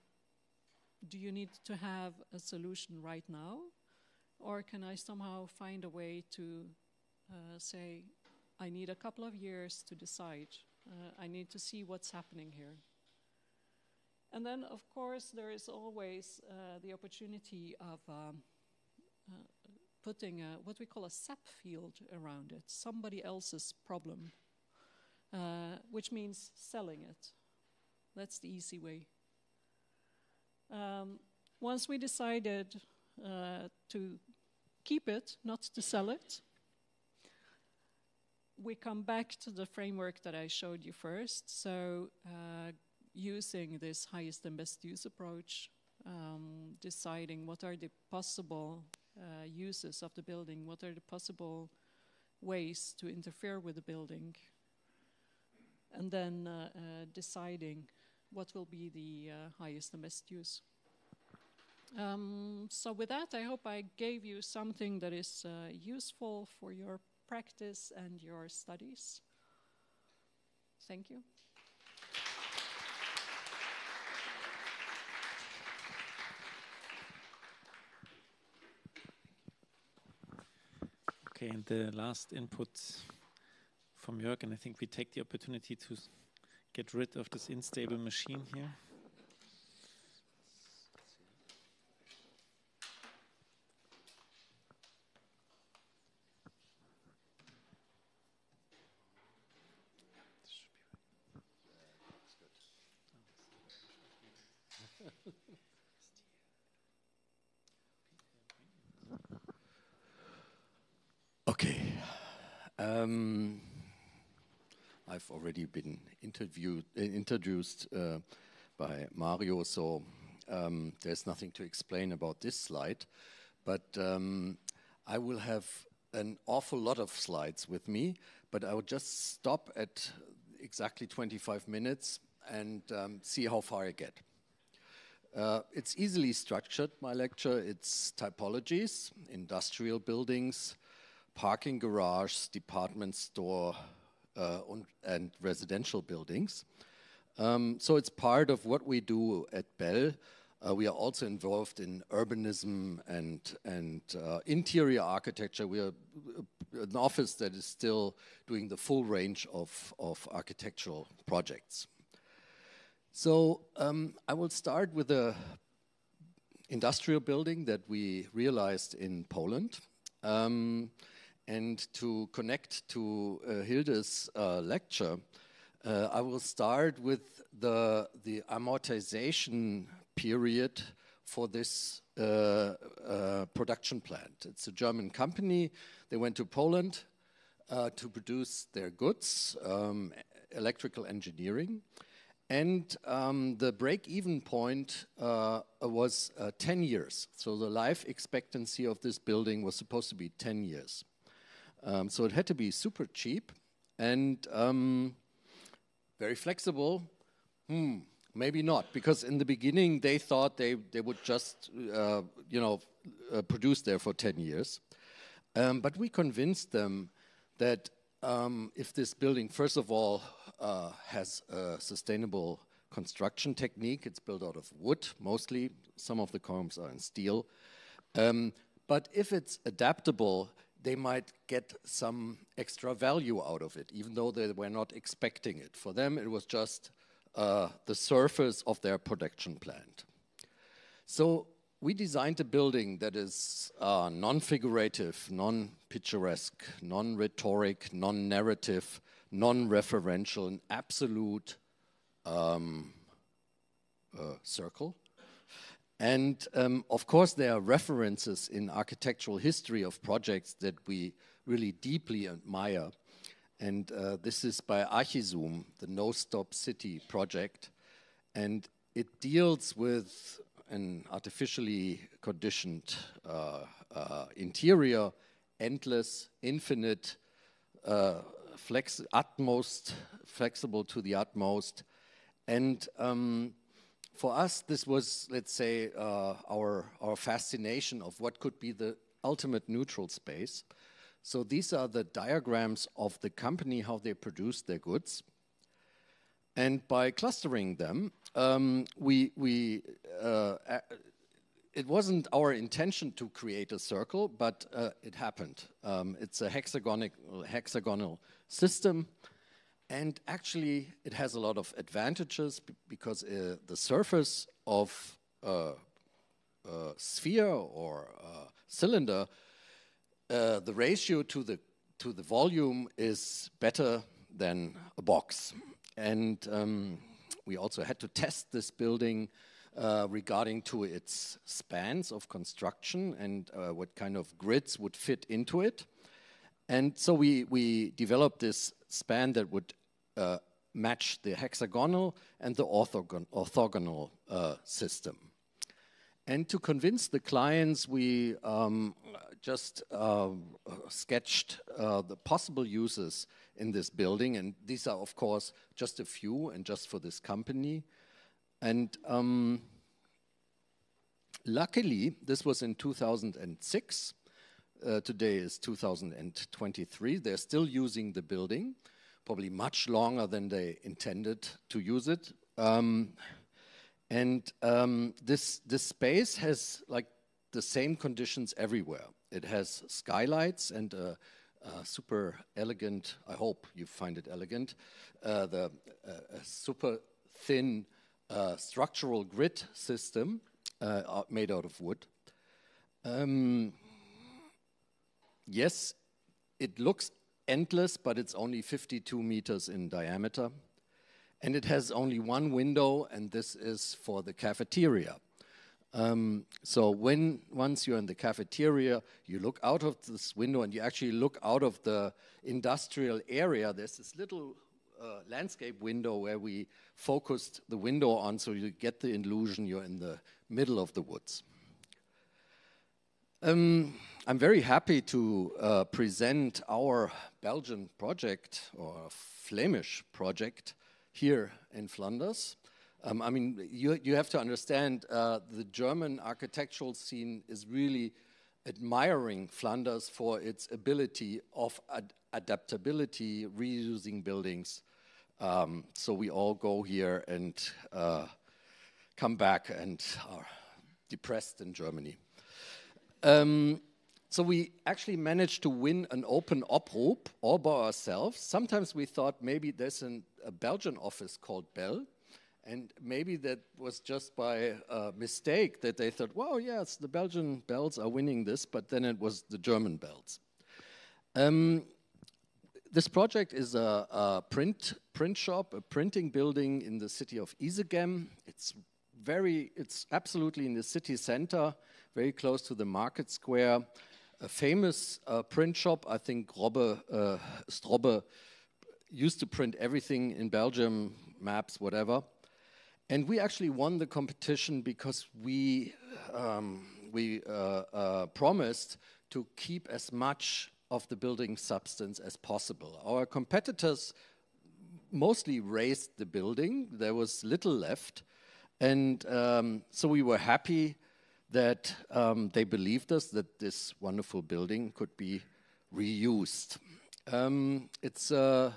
do you need to have a solution right now? Or can I somehow find a way to uh, say, I need a couple of years to decide? Uh, I need to see what's happening here. And then, of course, there is always uh, the opportunity of um, uh, putting a, what we call a SEP field around it, somebody else's problem, uh, which means selling it. That's the easy way. Um, once we decided uh, to keep it, not to sell it. We come back to the framework that I showed you first. So, uh, using this highest and best use approach, um, deciding what are the possible uh, uses of the building, what are the possible ways to interfere with the building, and then uh, uh, deciding what will be the uh, highest and best use. Um, so with that, I hope I gave you something that is uh, useful for your practice and your studies. Thank you. Okay, and the last input from Jörg, and I think we take the opportunity to get rid of this unstable machine here. Um, I've already been interviewed, uh, introduced uh, by Mario, so um, there's nothing to explain about this slide. But um, I will have an awful lot of slides with me, but I will just stop at exactly 25 minutes and um, see how far I get. Uh, it's easily structured, my lecture. It's typologies, industrial buildings, parking garage, department store, and residential buildings. Um, so it's part of what we do at BeL. Uh, we are also involved in urbanism and, and uh, interior architecture. We are uh, an office that is still doing the full range of, of architectural projects. So um, I will start with a industrial building that we realized in Poland. Um, and to connect to uh, Hilde's uh, lecture, uh, I will start with the, the amortization period for this uh, uh, production plant. It's a German company. They went to Poland uh, to produce their goods, um, electrical engineering. And um, the break even point was 10 years. So the life expectancy of this building was supposed to be 10 years. Um, so it had to be super cheap and um, very flexible. Hmm, maybe not, because in the beginning they thought they, they would just, uh, you know, uh, produce there for 10 years. Um, but we convinced them that um, if this building, first of all, uh, has a sustainable construction technique, it's built out of wood mostly, some of the columns are in steel. Um, but if it's adaptable, they might get some extra value out of it, even though they were not expecting it. For them, it was just uh, the surface of their production plant. So we designed a building that is uh, non-figurative, non-picturesque, non-rhetoric, non-narrative, non-referential, an absolute um, uh, circle and um, of course, there are references in architectural history of projects that we really deeply admire. And uh, this is by Archizoom, the No Stop City project. And it deals with an artificially conditioned uh, uh, interior, endless, infinite, uh, flex utmost, flexible to the utmost. And um, for us, this was, let's say, uh, our, our fascination of what could be the ultimate neutral space. So these are the diagrams of the company, how they produce their goods. And by clustering them, um, we, we uh, it wasn't our intention to create a circle, but uh, it happened. Um, it's a hexagonal, hexagonal system and actually, it has a lot of advantages because uh, the surface of a, a sphere or a cylinder, uh, the ratio to the to the volume is better than a box. And um, we also had to test this building uh, regarding to its spans of construction and uh, what kind of grids would fit into it. And so we, we developed this span that would uh, match the hexagonal and the orthogon orthogonal uh, system. And to convince the clients, we um, just uh, sketched the possible uses in this building. And these are, of course, just a few and just for this company. And um, luckily, this was in 2006. Uh, today is 2023. They're still using the building, probably much longer than they intended to use it. Um, and um, this, this space has like the same conditions everywhere. It has skylights and a, a super elegant, I hope you find it elegant, uh, the uh, super thin uh, structural grid system uh, made out of wood. Um, yes, it looks endless, but it's only 52 meters in diameter. And it has only one window, and this is for the cafeteria. Um, so when once you're in the cafeteria, you look out of this window and you actually look out of the industrial area. There's this little uh, landscape window where we focused the window on so you get the illusion you're in the middle of the woods. Um, I'm very happy to uh, present our Belgian project or Flemish project here in Flanders. Um, I mean, you, you have to understand uh, the German architectural scene is really admiring Flanders for its ability of ad adaptability, reusing buildings, um, so we all go here and uh, come back and are depressed in Germany. Um, so we actually managed to win an open oproep all by ourselves. Sometimes we thought maybe there's an, a Belgian office called Bell, and maybe that was just by a mistake that they thought, well, yes, the Belgian bells are winning this, but then it was the German bells. Um, this project is a, a, print print shop, a printing building in the city of Izegem. It's very, it's absolutely in the city center, very close to the market square. A famous uh, print shop, I think Robbe uh, Strobbe used to print everything in Belgium, maps, whatever. And we actually won the competition because we um, we uh, uh promised to keep as much of the building substance as possible. Our competitors mostly raised the building. There was little left. And um, so we were happy that um, they believed us that this wonderful building could be reused. Um, it's a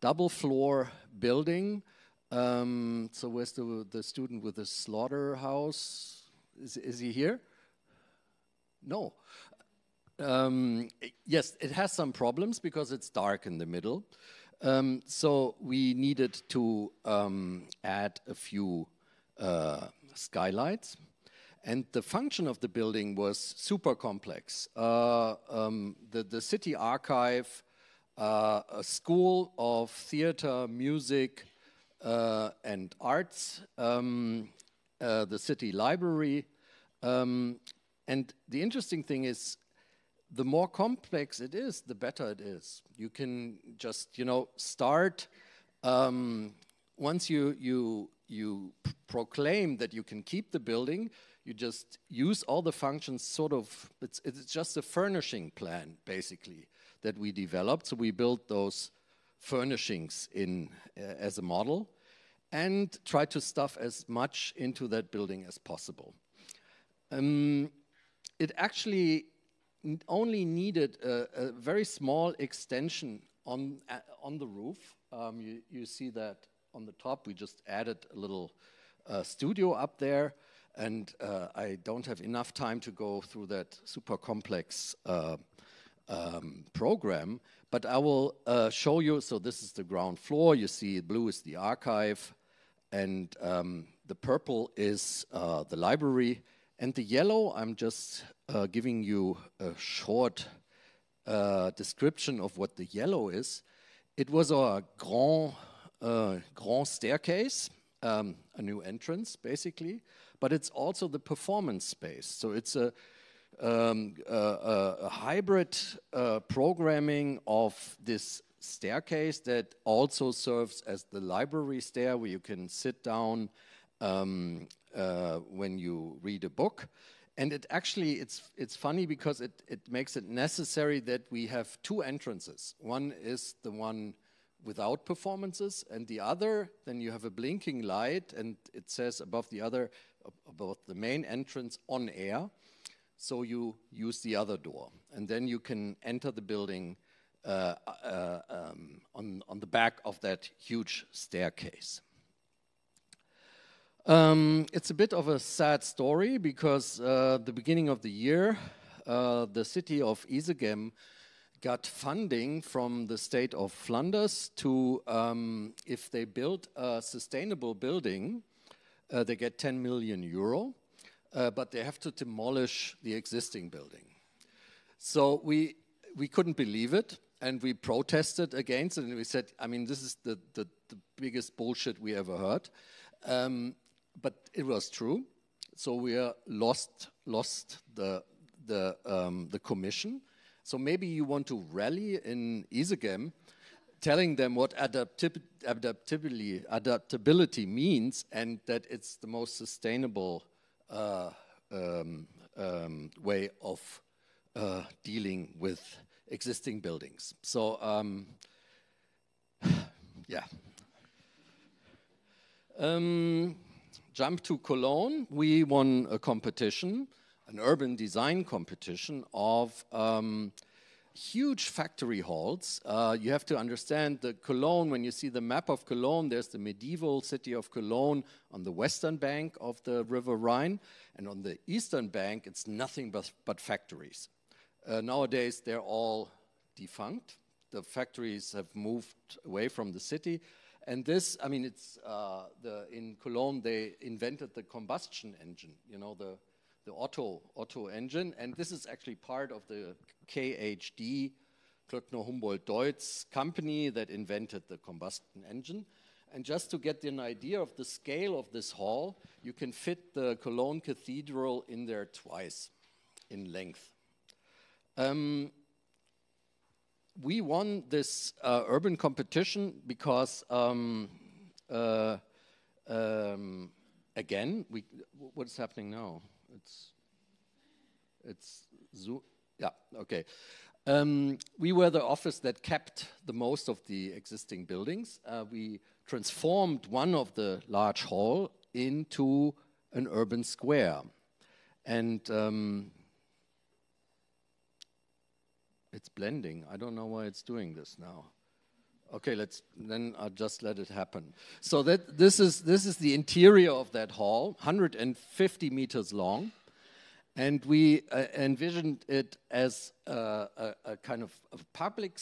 double floor building. Um, so where's the, the student with the slaughterhouse? Is, is he here? No. Um, yes, it has some problems because it's dark in the middle. Um, so we needed to um, add a few uh, skylights. And the function of the building was super complex. Uh, um, the, the city archive, uh, a school of theater, music, uh, and arts, um, uh, the city library. Um, and the interesting thing is the more complex it is, the better it is. You can just, you know, start um, once you you you proclaim that you can keep the building. You just use all the functions. Sort of, it's it's just a furnishing plan basically that we developed. So we built those furnishings in uh, as a model, and try to stuff as much into that building as possible. Um, it actually only needed a, a very small extension on, uh, on the roof. Um, you, you see that on the top. We just added a little uh, studio up there. And uh, I don't have enough time to go through that super complex uh, um, program. But I will uh, show you. So this is the ground floor. You see blue is the archive. And um, the purple is uh, the library. And the yellow, I'm just uh, giving you a short uh, description of what the yellow is. It was a grand, grand staircase, um, a new entrance, basically. But it's also the performance space. So it's a, um, a, a hybrid uh, programming of this staircase that also serves as the library stair where you can sit down um, uh, when you read a book. And it actually, it's, it's funny because it, it makes it necessary that we have two entrances. One is the one without performances, and the other, then you have a blinking light, and it says above the other, above the main entrance, on air. So you use the other door, and then you can enter the building uh, uh, um, on, on the back of that huge staircase. Um, it's a bit of a sad story because uh, the beginning of the year, uh, the city of Izegem got funding from the state of Flanders to, um, if they build a sustainable building, uh, they get 10 million euro, uh, but they have to demolish the existing building. So we, we couldn't believe it and we protested against it and we said, I mean, this is the, the, the biggest bullshit we ever heard. Um, but it was true. So we lost lost the the um, the commission. So maybe you want to rally in Izegem, telling them what adaptib adaptability adaptability means and that it's the most sustainable uh, um, um, way of uh, dealing with existing buildings. So um, [SIGHS] yeah. Um, jump to Cologne, we won a competition, an urban design competition of um, huge factory halls. Uh, you have to understand the Cologne, when you see the map of Cologne, there's the medieval city of Cologne on the western bank of the River Rhine, and on the eastern bank, it's nothing but, but factories. Uh, nowadays, they're all defunct. The factories have moved away from the city, and this, I mean, it's uh, the, in Cologne they invented the combustion engine, you know, the the Otto Otto engine, and this is actually part of the KHD, Klöckner Humboldt Deutz company that invented the combustion engine. And just to get an idea of the scale of this hall, you can fit the Cologne Cathedral in there twice in length. Um, we won this uh, urban competition because um, uh, um, again, we, what's happening now? It's it's yeah okay. Um, we were the office that kept the most of the existing buildings. Uh, we transformed one of the large hall into an urban square, and um, it's blending. I don't know why it's doing this now. Okay, let's then I'll just let it happen. So that this is this is the interior of that hall, 150 meters long, and we uh, envisioned it as a, a, a kind of a public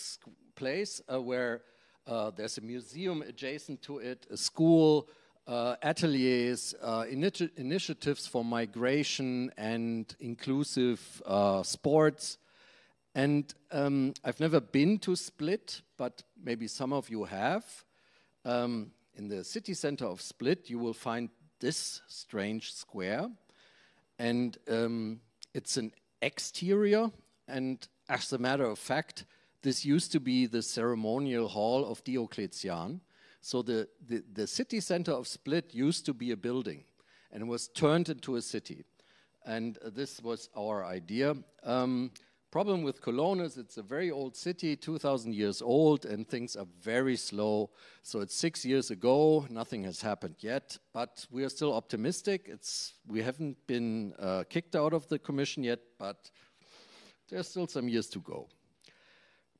place uh, where uh, there's a museum adjacent to it, a school, uh, ateliers, uh, initi initiatives for migration and inclusive uh, sports and um, I've never been to Split, but maybe some of you have. Um, in the city center of Split, you will find this strange square. And um, it's an exterior. And as a matter of fact, this used to be the ceremonial hall of Diocletian. So the, the, the city center of Split used to be a building and was turned into a city. And uh, this was our idea. Um, Problem with Cologne is it's a very old city, 2,000 years old, and things are very slow. So it's six years ago, nothing has happened yet, but we are still optimistic. It's, we haven't been uh, kicked out of the commission yet, but there's still some years to go.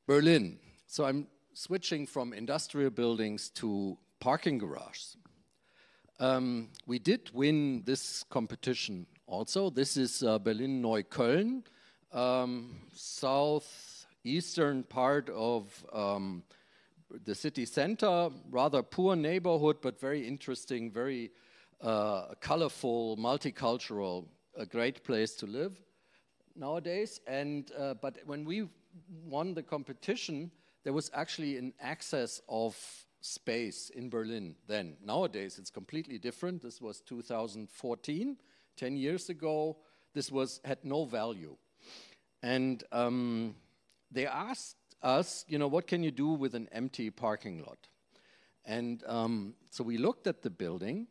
Berlin. So I'm switching from industrial buildings to parking garages. Um, we did win this competition also. This is uh, Berlin Neukölln um, southeastern part of um, the city center, rather poor neighborhood, but very interesting, very uh, colorful, multicultural, a great place to live nowadays. And uh, but when we won the competition, there was actually an excess of space in Berlin then. Nowadays, it's completely different. This was 2014, 10 years ago. This was had no value, and um, they asked us, you know, what can you do with an empty parking lot? And um, so we looked at the building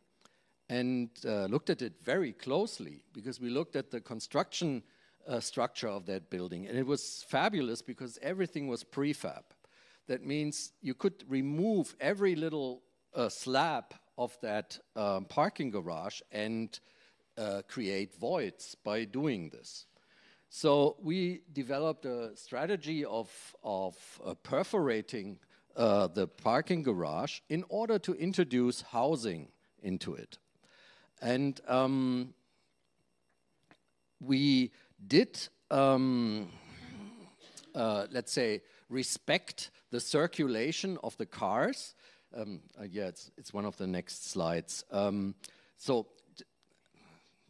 and uh, looked at it very closely because we looked at the construction uh, structure of that building. And it was fabulous because everything was prefab. That means you could remove every little uh, slab of that um, parking garage and uh, create voids by doing this. So we developed a strategy of, of uh, perforating uh, the parking garage in order to introduce housing into it. And um, we did, um, uh, let's say, respect the circulation of the cars. Um, uh, yeah, it's, it's one of the next slides. Um, so,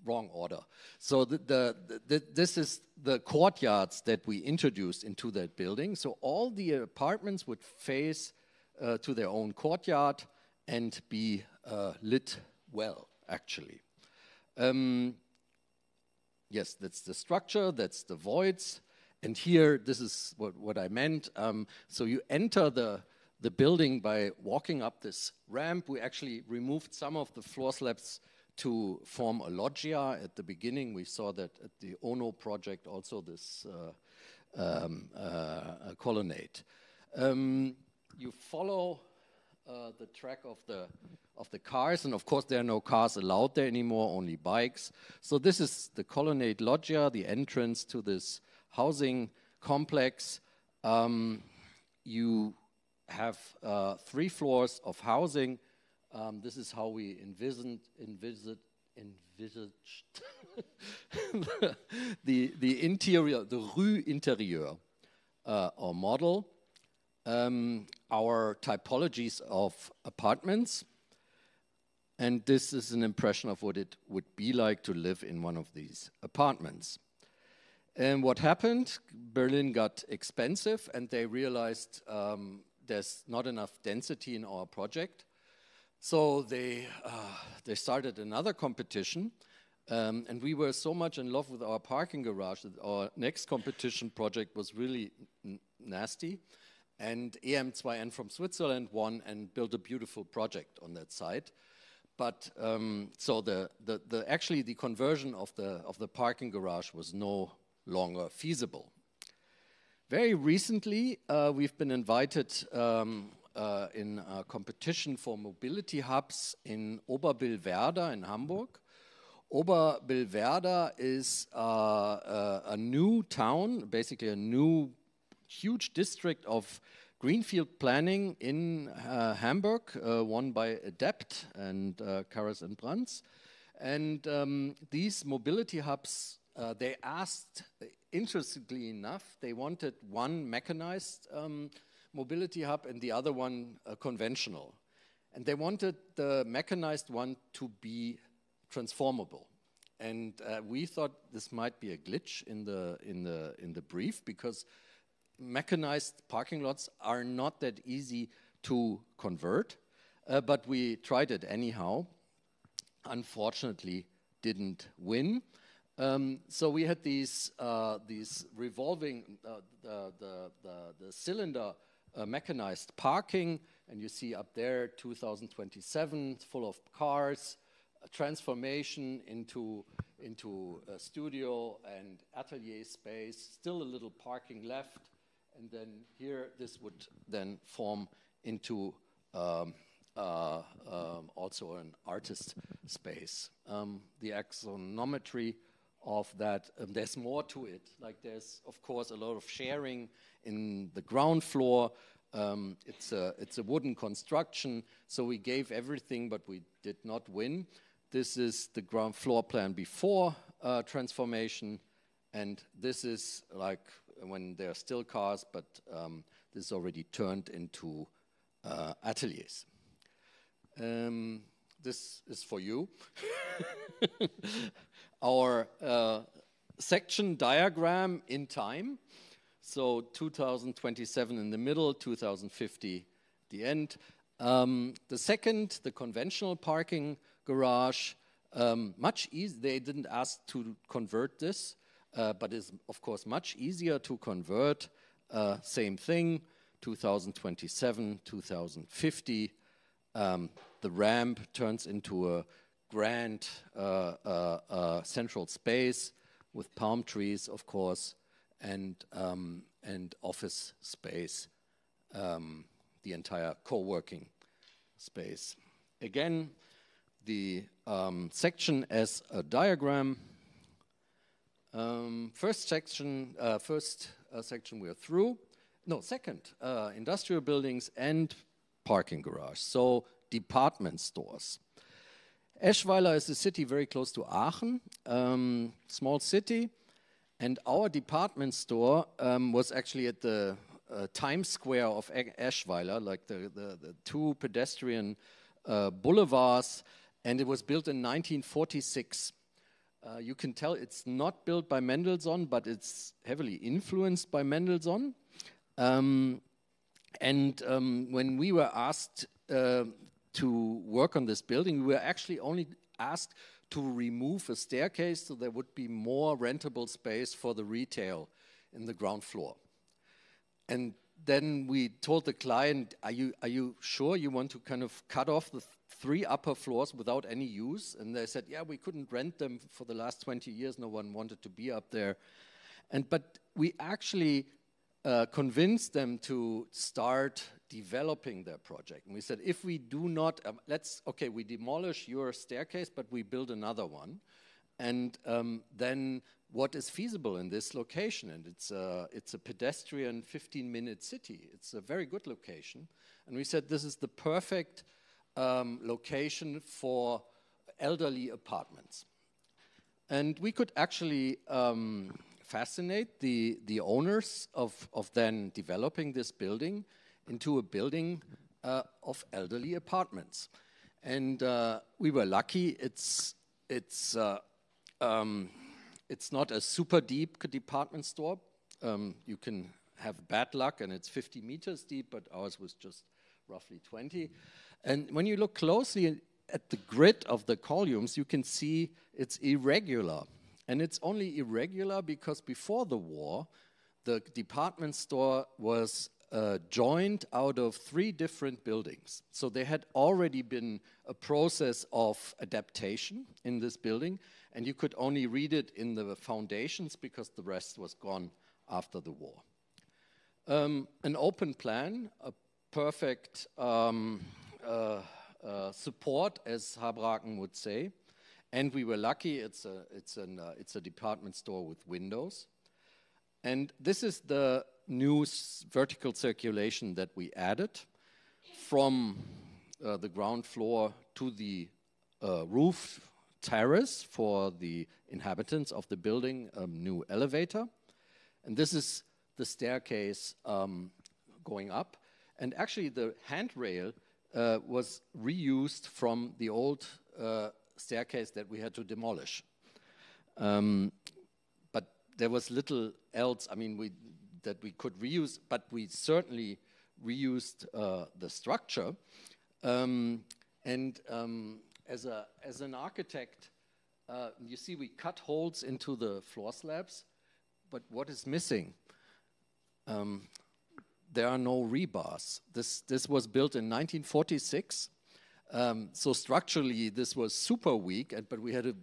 wrong order. So, the, the, the, this is the courtyards that we introduced into that building. So, all the apartments would face uh, to their own courtyard and be uh, lit well, actually. Um, yes, that's the structure, that's the voids. And here, this is what, what I meant. Um, so you enter the, the building by walking up this ramp. We actually removed some of the floor slabs to form a loggia. At the beginning, we saw that at the Ono project, also this uh, um, uh, colonnade. Um, you follow uh, the track of the of the cars, and of course there are no cars allowed there anymore, only bikes. So this is the Colonnade Loggia, the entrance to this housing complex. Um, you have uh, three floors of housing. Um, this is how we envisioned, envisaged, envisaged [LAUGHS] the, the interior, the rue interieur, uh, or model um, our typologies of apartments. And this is an impression of what it would be like to live in one of these apartments. And what happened? Berlin got expensive, and they realized um, there's not enough density in our project. So they, uh, they started another competition. Um, and we were so much in love with our parking garage that our next competition project was really nasty. And EM2N from Switzerland won and built a beautiful project on that site. But um, so the, the, the, actually the conversion of the, of the parking garage was no longer feasible. Very recently, uh, we've been invited um, uh, in a competition for mobility hubs in Oberbillwerder in Hamburg. Oberbillwerder is uh, a, a new town, basically a new huge district of greenfield planning in uh, Hamburg, uh, won by Adept and uh, Karres and Brands. And um, these mobility hubs, uh, they asked, interestingly enough, they wanted one mechanized um, mobility hub and the other one uh, conventional. And they wanted the mechanized one to be transformable. And uh, we thought this might be a glitch in the, in the, in the brief because mechanized parking lots are not that easy to convert, uh, but we tried it anyhow. Unfortunately, didn't win. Um, so we had these uh, these revolving uh, the, the, the, the, cylinder uh, mechanized parking, and you see up there 2027, full of cars, transformation into into a studio and atelier space, still a little parking left, and then here this would then form into um, uh, um, also an artist space. Um, the axonometry of that, um, there's more to it. Like there's, of course, a lot of sharing in the ground floor. Um, it's, a, it's a wooden construction, so we gave everything, but we did not win. This is the ground floor plan before uh, transformation, and this is like when there are still cars, but um, this is already turned into uh, ateliers. Um, this is for you. [LAUGHS] Our uh, section diagram in time. So 2027 in the middle, 2050 the end. Um, the second, the conventional parking garage, um, much easier. They didn't ask to convert this, uh, but it's of course much easier to convert. Uh, same thing, 2027, 2050. Um, the ramp turns into a grand uh, uh, uh, central space with palm trees, of course, and um, and office space, um, the entire co-working space. Again, the um, section as a diagram. Um, first section, uh, first uh, section we're through. No, second, uh, industrial buildings and parking garage. So department stores. Eschweiler is a city very close to Aachen, um, small city, and our department store um, was actually at the uh, Times Square of Eschweiler, like the, the, the two pedestrian uh, boulevards, and it was built in 1946. Uh, you can tell it's not built by Mendelsohn, but it's heavily influenced by Mendelsohn. Um, and um, when we were asked uh, to work on this building, we were actually only asked to remove a staircase so there would be more rentable space for the retail in the ground floor. And then we told the client, are you, are you sure you want to kind of cut off the th three upper floors without any use? And they said, yeah, we couldn't rent them for the last 20 years. No one wanted to be up there. And, but we actually uh, convinced them to start developing their project. And we said, if we do not, um, let's, okay, we demolish your staircase, but we build another one. And um, then what is feasible in this location? And it's a, it's a pedestrian 15 minute city. It's a very good location. And we said, this is the perfect um, location for elderly apartments. And we could actually um, fascinate the, the owners of, of then developing this building into a building uh, of elderly apartments. And uh, we were lucky. It's, it's, uh, um, it's not a super deep department store. Um, you can have bad luck and it's 50 meters deep, but ours was just roughly 20. And when you look closely at the grid of the columns, you can see it's irregular. And it's only irregular because before the war, the department store was uh, joined out of three different buildings. So there had already been a process of adaptation in this building, and you could only read it in the foundations because the rest was gone after the war. Um, an open plan, a perfect um, uh, uh, support, as Habraken would say, and we were lucky, it's a, it's, an, uh, it's a department store with windows. And this is the new vertical circulation that we added from uh, the ground floor to the uh, roof terrace for the inhabitants of the building, a um, new elevator. And this is the staircase um, going up. And actually, the handrail uh, was reused from the old uh, staircase that we had to demolish. Um, but there was little else, I mean, we, that we could reuse, but we certainly reused uh, the structure. Um, and um, as, a, as an architect, uh, you see we cut holes into the floor slabs, but what is missing? Um, there are no rebars. This, this was built in 1946, um, so structurally, this was super weak, and, but we had a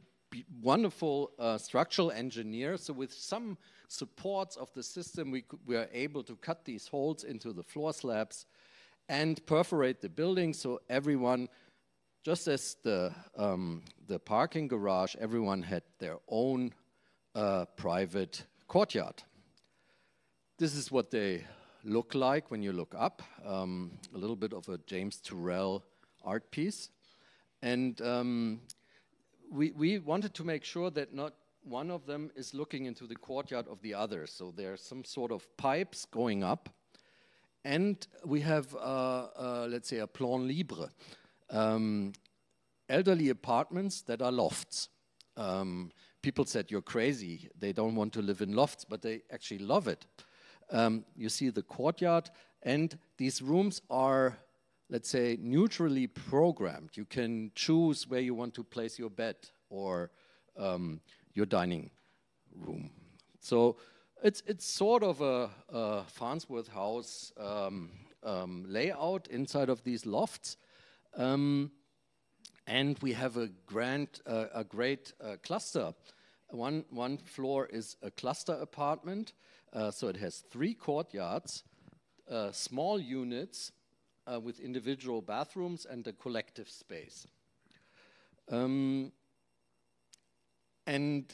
wonderful uh, structural engineer. So with some supports of the system, we, we were able to cut these holes into the floor slabs and perforate the building so everyone, just as the, um, the parking garage, everyone had their own uh, private courtyard. This is what they look like when you look up. Um, a little bit of a James Turrell art piece. And um, we, we wanted to make sure that not one of them is looking into the courtyard of the other. So there are some sort of pipes going up. And we have, uh, uh, let's say, a plan libre. Um, elderly apartments that are lofts. Um, people said, you're crazy. They don't want to live in lofts, but they actually love it. Um, you see the courtyard, and these rooms are let's say, neutrally programmed. You can choose where you want to place your bed or um, your dining room. So it's, it's sort of a, a Farnsworth House um, um, layout inside of these lofts. Um, and we have a grand, uh, a great uh, cluster. One, one floor is a cluster apartment, uh, so it has three courtyards, uh, small units uh, with individual bathrooms and a collective space. Um, and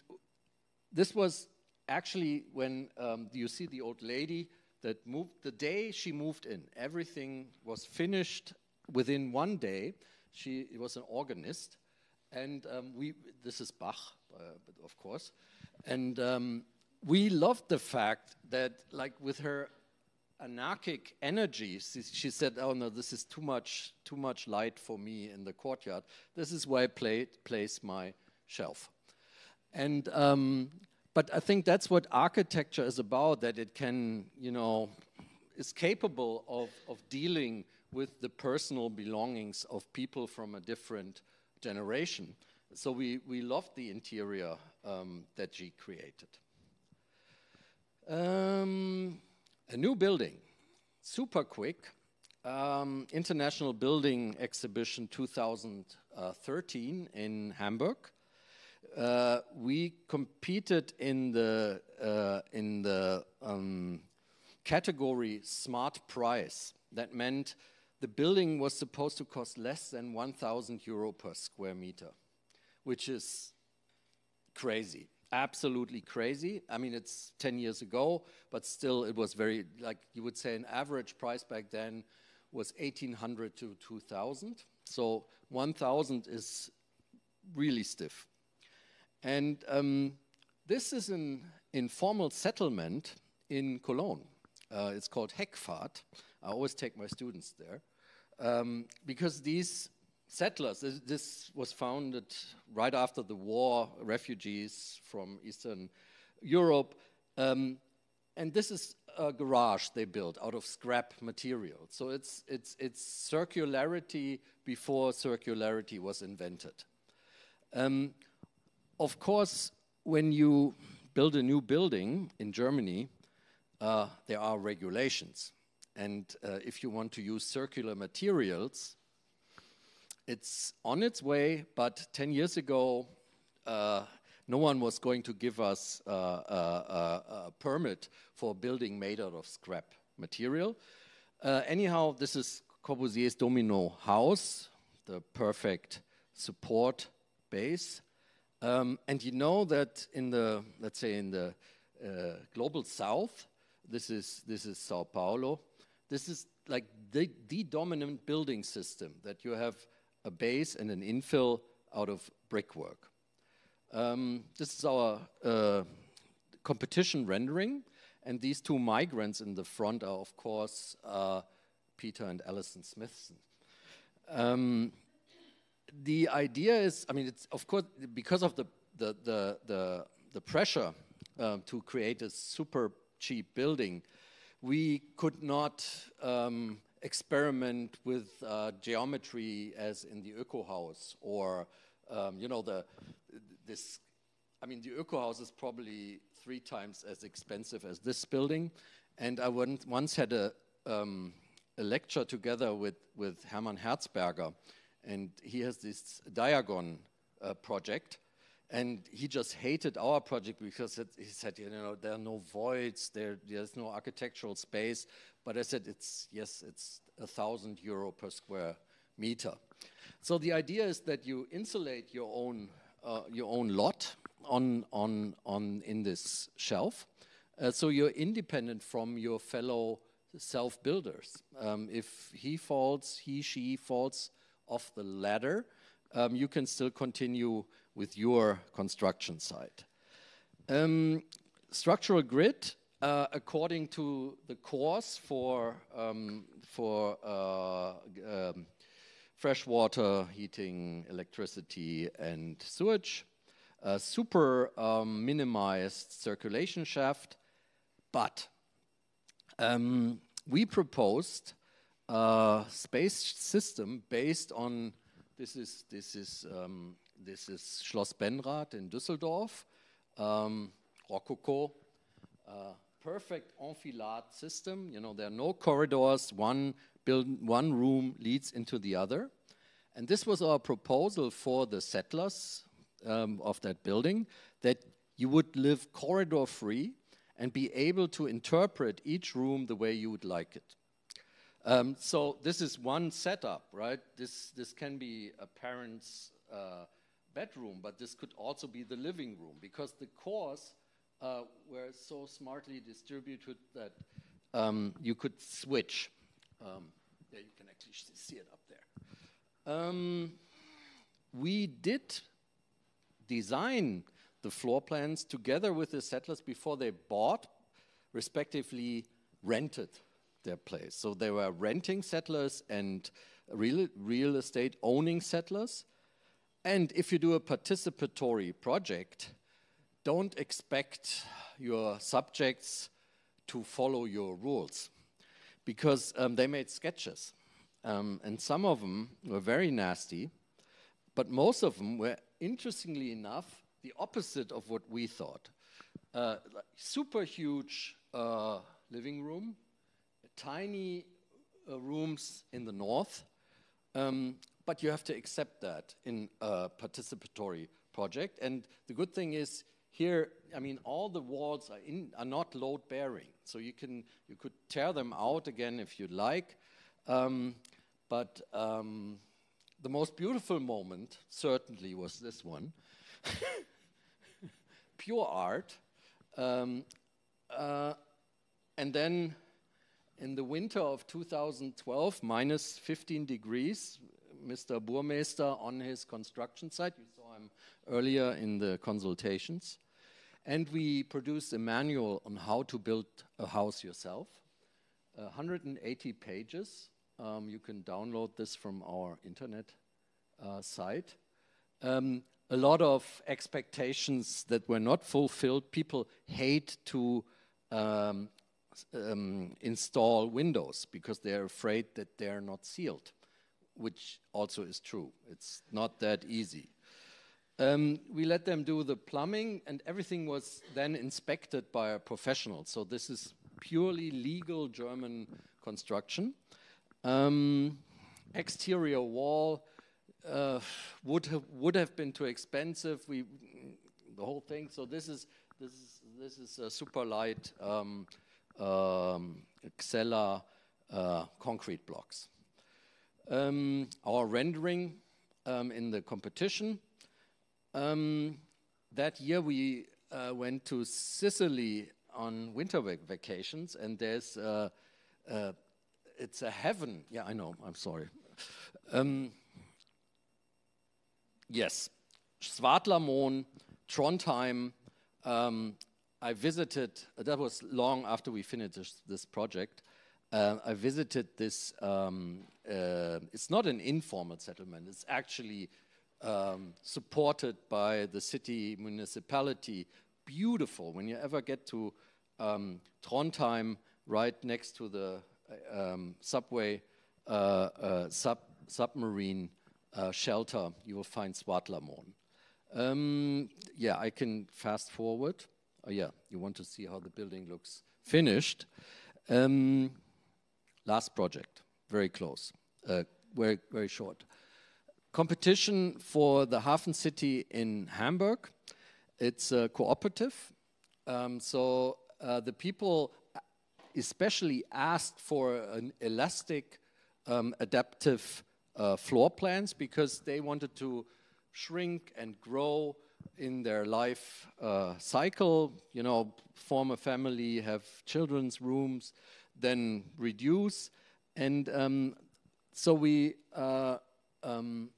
this was actually when um, you see the old lady that moved, the day she moved in, everything was finished within one day. She was an organist, and um, we, this is Bach, uh, of course, and um, we loved the fact that, like, with her anarchic energy, she, she, said, "Oh no, this is too much, too much light for me in the courtyard. This is where I play, place my shelf." And um, but I think that's what architecture is about, that it can, you know, is capable of, of dealing with the personal belongings of people from a different generation. So we, we loved the interior um, that she created. Um, a new building, super quick. Um, International Building Exhibition 2013 in Hamburg. Uh, we competed in the uh, in the um, category smart price. That meant the building was supposed to cost less than 1,000 euro per square meter, which is crazy, absolutely crazy. I mean, it's 10 years ago, but still, it was very like you would say an average price back then was 1,800 to 2,000. So 1,000 is really stiff. And um, this is an informal settlement in Cologne. Uh, it's called Heckfahrt. I always take my students there um, because these settlers, this, this, was founded right after the war, refugees from Eastern Europe. Um, and this is a garage they built out of scrap material. So it's, it's, it's circularity before circularity was invented. Um, of course, when you build a new building in Germany, uh, there are regulations. And uh, if you want to use circular materials, it's on its way, but 10 years ago, uh, no one was going to give us uh, a, a, permit for a building made out of scrap material. Uh, anyhow, this is Corbusier's Domino house, the perfect support base. Um, and you know that in the, let's say, in the uh, global south, this is, this is Sao Paulo, this is like the, the dominant building system that you have a base and an infill out of brickwork. Um, this is our uh, competition rendering, and these two migrants in the front are, of course, uh, Peter and Alison Smithson. Um, the idea is, I mean, it's of course because of the the the the, the pressure um, to create a super cheap building, we could not um, experiment with uh, geometry as in the Öko House or um, you know the this. I mean, the Öko House is probably three times as expensive as this building, and I once had a um, a lecture together with with Herman Hertzberger and he has this Diagoon uh, project, and he just hated our project because it, he said, you know, there are no voids, there, there's no architectural space. But I said, it's yes, it's a thousand euro per square meter. So the idea is that you insulate your own uh, your own lot on on on in this shelf, uh, so you're independent from your fellow self builders. Um, if he falls, he she falls off the ladder, um, you can still continue with your construction site. Um, structural grid, uh, according to the course for, um, for uh, um, fresh water, heating, electricity, and sewage, a super um, minimized circulation shaft, but um, we proposed uh, space system based on this is this is um, this is Schloss Benrath in Düsseldorf, um, Rococo, uh, perfect enfilade system. You know there are no corridors. One build, one room leads into the other, and this was our proposal for the settlers um, of that building that you would live corridor free and be able to interpret each room the way you would like it. Um, so this is one setup, right? This this can be a parent's uh, bedroom, but this could also be the living room because the cores uh, were so smartly distributed that um, you could switch. Um, there you can actually see it up there. Um, we did design the floor plans together with the settlers before they bought, respectively rented their place. So they were renting settlers and real, real estate owning settlers. And if you do a participatory project, don't expect your subjects to follow your rules because um, they made sketches. Um, and some of them were very nasty, but most of them were, interestingly enough, the opposite of what we thought. Uh, super huge uh, living room, tiny uh, rooms in the north, um, but you have to accept that in a participatory project. And the good thing is here, I mean, all the walls are, in, are not load bearing, so you can you could tear them out again if you like. Um, but um, the most beautiful moment certainly was this one. [LAUGHS] Pure art. Um, uh, and then in the winter of 2012, minus 15 degrees, Mr. Burmeister on his construction site. You saw him earlier in the consultations. And we produced a manual on how to build a house yourself. Uh, 180 pages. Um, you can download this from our internet uh, site. Um, a lot of expectations that were not fulfilled. People hate to um, um, install windows because they're afraid that they're not sealed, which also is true. It's not that easy. Um, we let them do the plumbing, and everything was then inspected by a professional. So this is purely legal German construction. Um, exterior wall uh, would have, would have been too expensive. We the whole thing. So this is this is this is a super light um, um, Xella uh, concrete blocks. Um, our rendering um, in the competition. Um, that year we uh, went to Sicily on winter vac vacations, and there's uh, uh, it's a heaven. Yeah, I know. I'm sorry. Um, yes, Svartlamoen, Trondheim. Um, I visited, that was long after we finished this, this project. Uh, I visited this, um, uh, it's not an informal settlement, it's actually um, supported by the city municipality. Beautiful. When you ever get to um, Trondheim, right next to the uh, um, subway, uh, uh, sub submarine shelter, you will find Svartlamoen. Um, yeah, I can fast forward. Oh, yeah, you want to see how the building looks finished. Um, last project, very close, uh, very, very short. Competition for the Hafen City in Hamburg. It's a cooperative. Um, so uh, the people especially asked for an elastic, um, adaptive uh, floor plans because they wanted to shrink and grow in their life uh, cycle, you know, form a family, have children's rooms, then reduce. And um, so we, uh, um,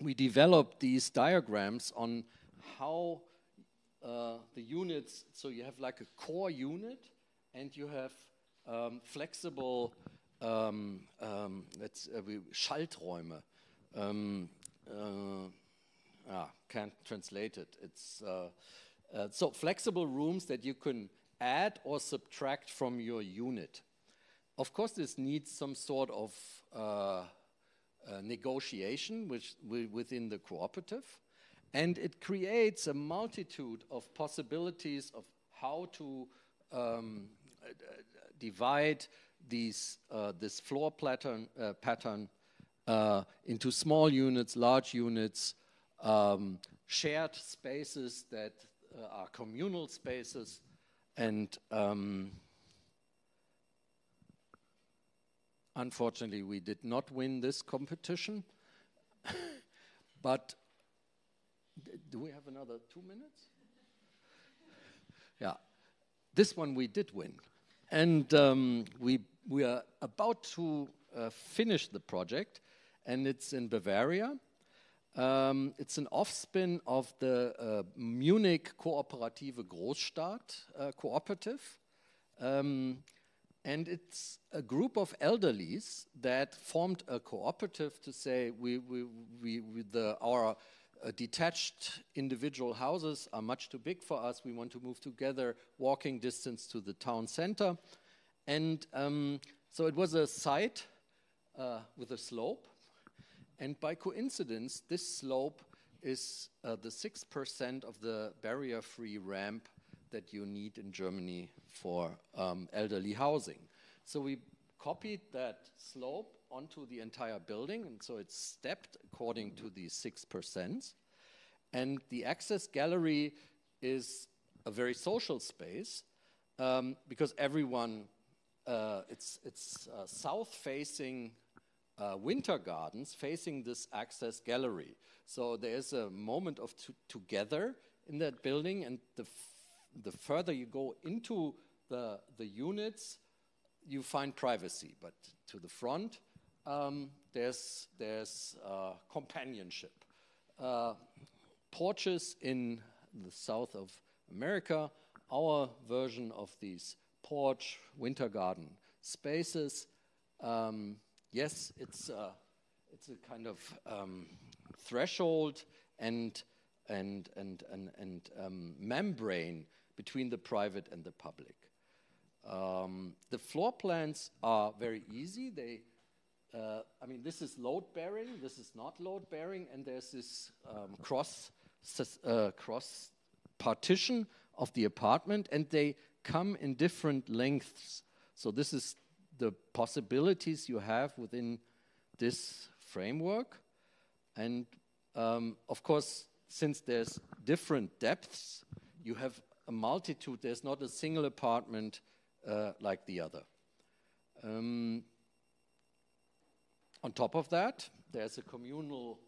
we developed these diagrams on how uh, the units, so you have like a core unit and you have um, flexible um, um, let's, uh, Schalträume. Ah, can't translate it. It's uh, uh, so flexible rooms that you can add or subtract from your unit. of course, this needs some sort of uh, uh, negotiation which, within the cooperative, and it creates a multitude of possibilities of how to um, divide these, uh, this floor pattern, uh, pattern uh, into small units, large units, um, shared spaces that uh, are communal spaces, and um, unfortunately, we did not win this competition. [LAUGHS] but do we have another two minutes? Yeah, this one we did win. And um, we, we are about to uh, finish the project, and it's in Bavaria. Um, it's an offspin of the uh, Munich Kooperative Großstadt uh, cooperative. Um, and it's a group of elderlies that formed a cooperative to say we, we, we, we the, our uh, detached individual houses are much too big for us. We want to move together, walking distance to the town center. And um, so it was a site uh, with a slope. And by coincidence, this slope is uh, the 6% of the barrier free ramp that you need in Germany for um, elderly housing. So we copied that slope onto the entire building, and so it's stepped according to these 6%. And the access gallery is a very social space um, because everyone, uh, it's, it's uh, south-facing uh, winter gardens facing this access gallery. So there's a moment of together in that building, and the, the further you go into the, the units, you find privacy. But to the front, um, there's, there's uh, companionship. Uh, porches in the south of America, our version of these porch winter garden spaces. Um, yes, it's a, it's a kind of um, threshold and, and, and, and, and um, membrane between the private and the public. Um, the floor plans are very easy. They, uh, I mean, this is load bearing, this is not load bearing, and there's this um, cross, uh, cross partition of the apartment, and they come in different lengths. So this is the possibilities you have within this framework. And um, of course, since there's different depths, you have a multitude. There's not a single apartment uh, like the other. Um, on top of that, there's a communal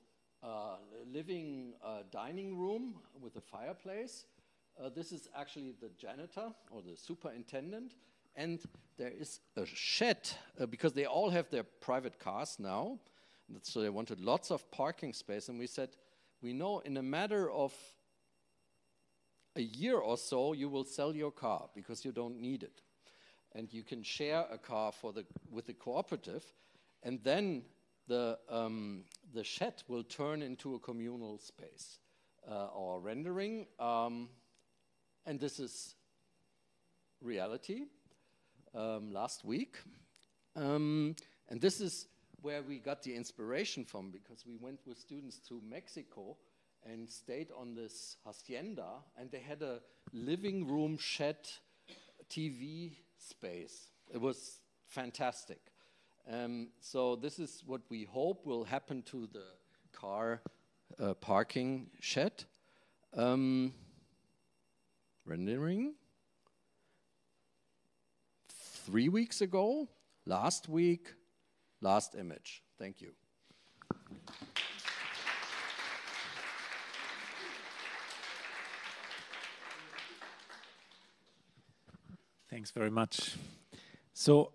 uh, living uh, dining room with a fireplace. Uh, this is actually the janitor or the superintendent. And there is a shed, uh, because they all have their private cars now. So they wanted lots of parking space. And we said, we know in a matter of a year or so, you will sell your car because you don't need it. And you can share a car for the, with the cooperative. And then the, um, the shed will turn into a communal space uh, or rendering. Um, and this is reality um, last week. Um, and this is where we got the inspiration from because we went with students to Mexico and stayed on this hacienda and they had a living room shed TV space. It was fantastic. Um, so this is what we hope will happen to the car uh, parking shed. Um, rendering three weeks ago, last week, last image. Thank you. Thanks very much. So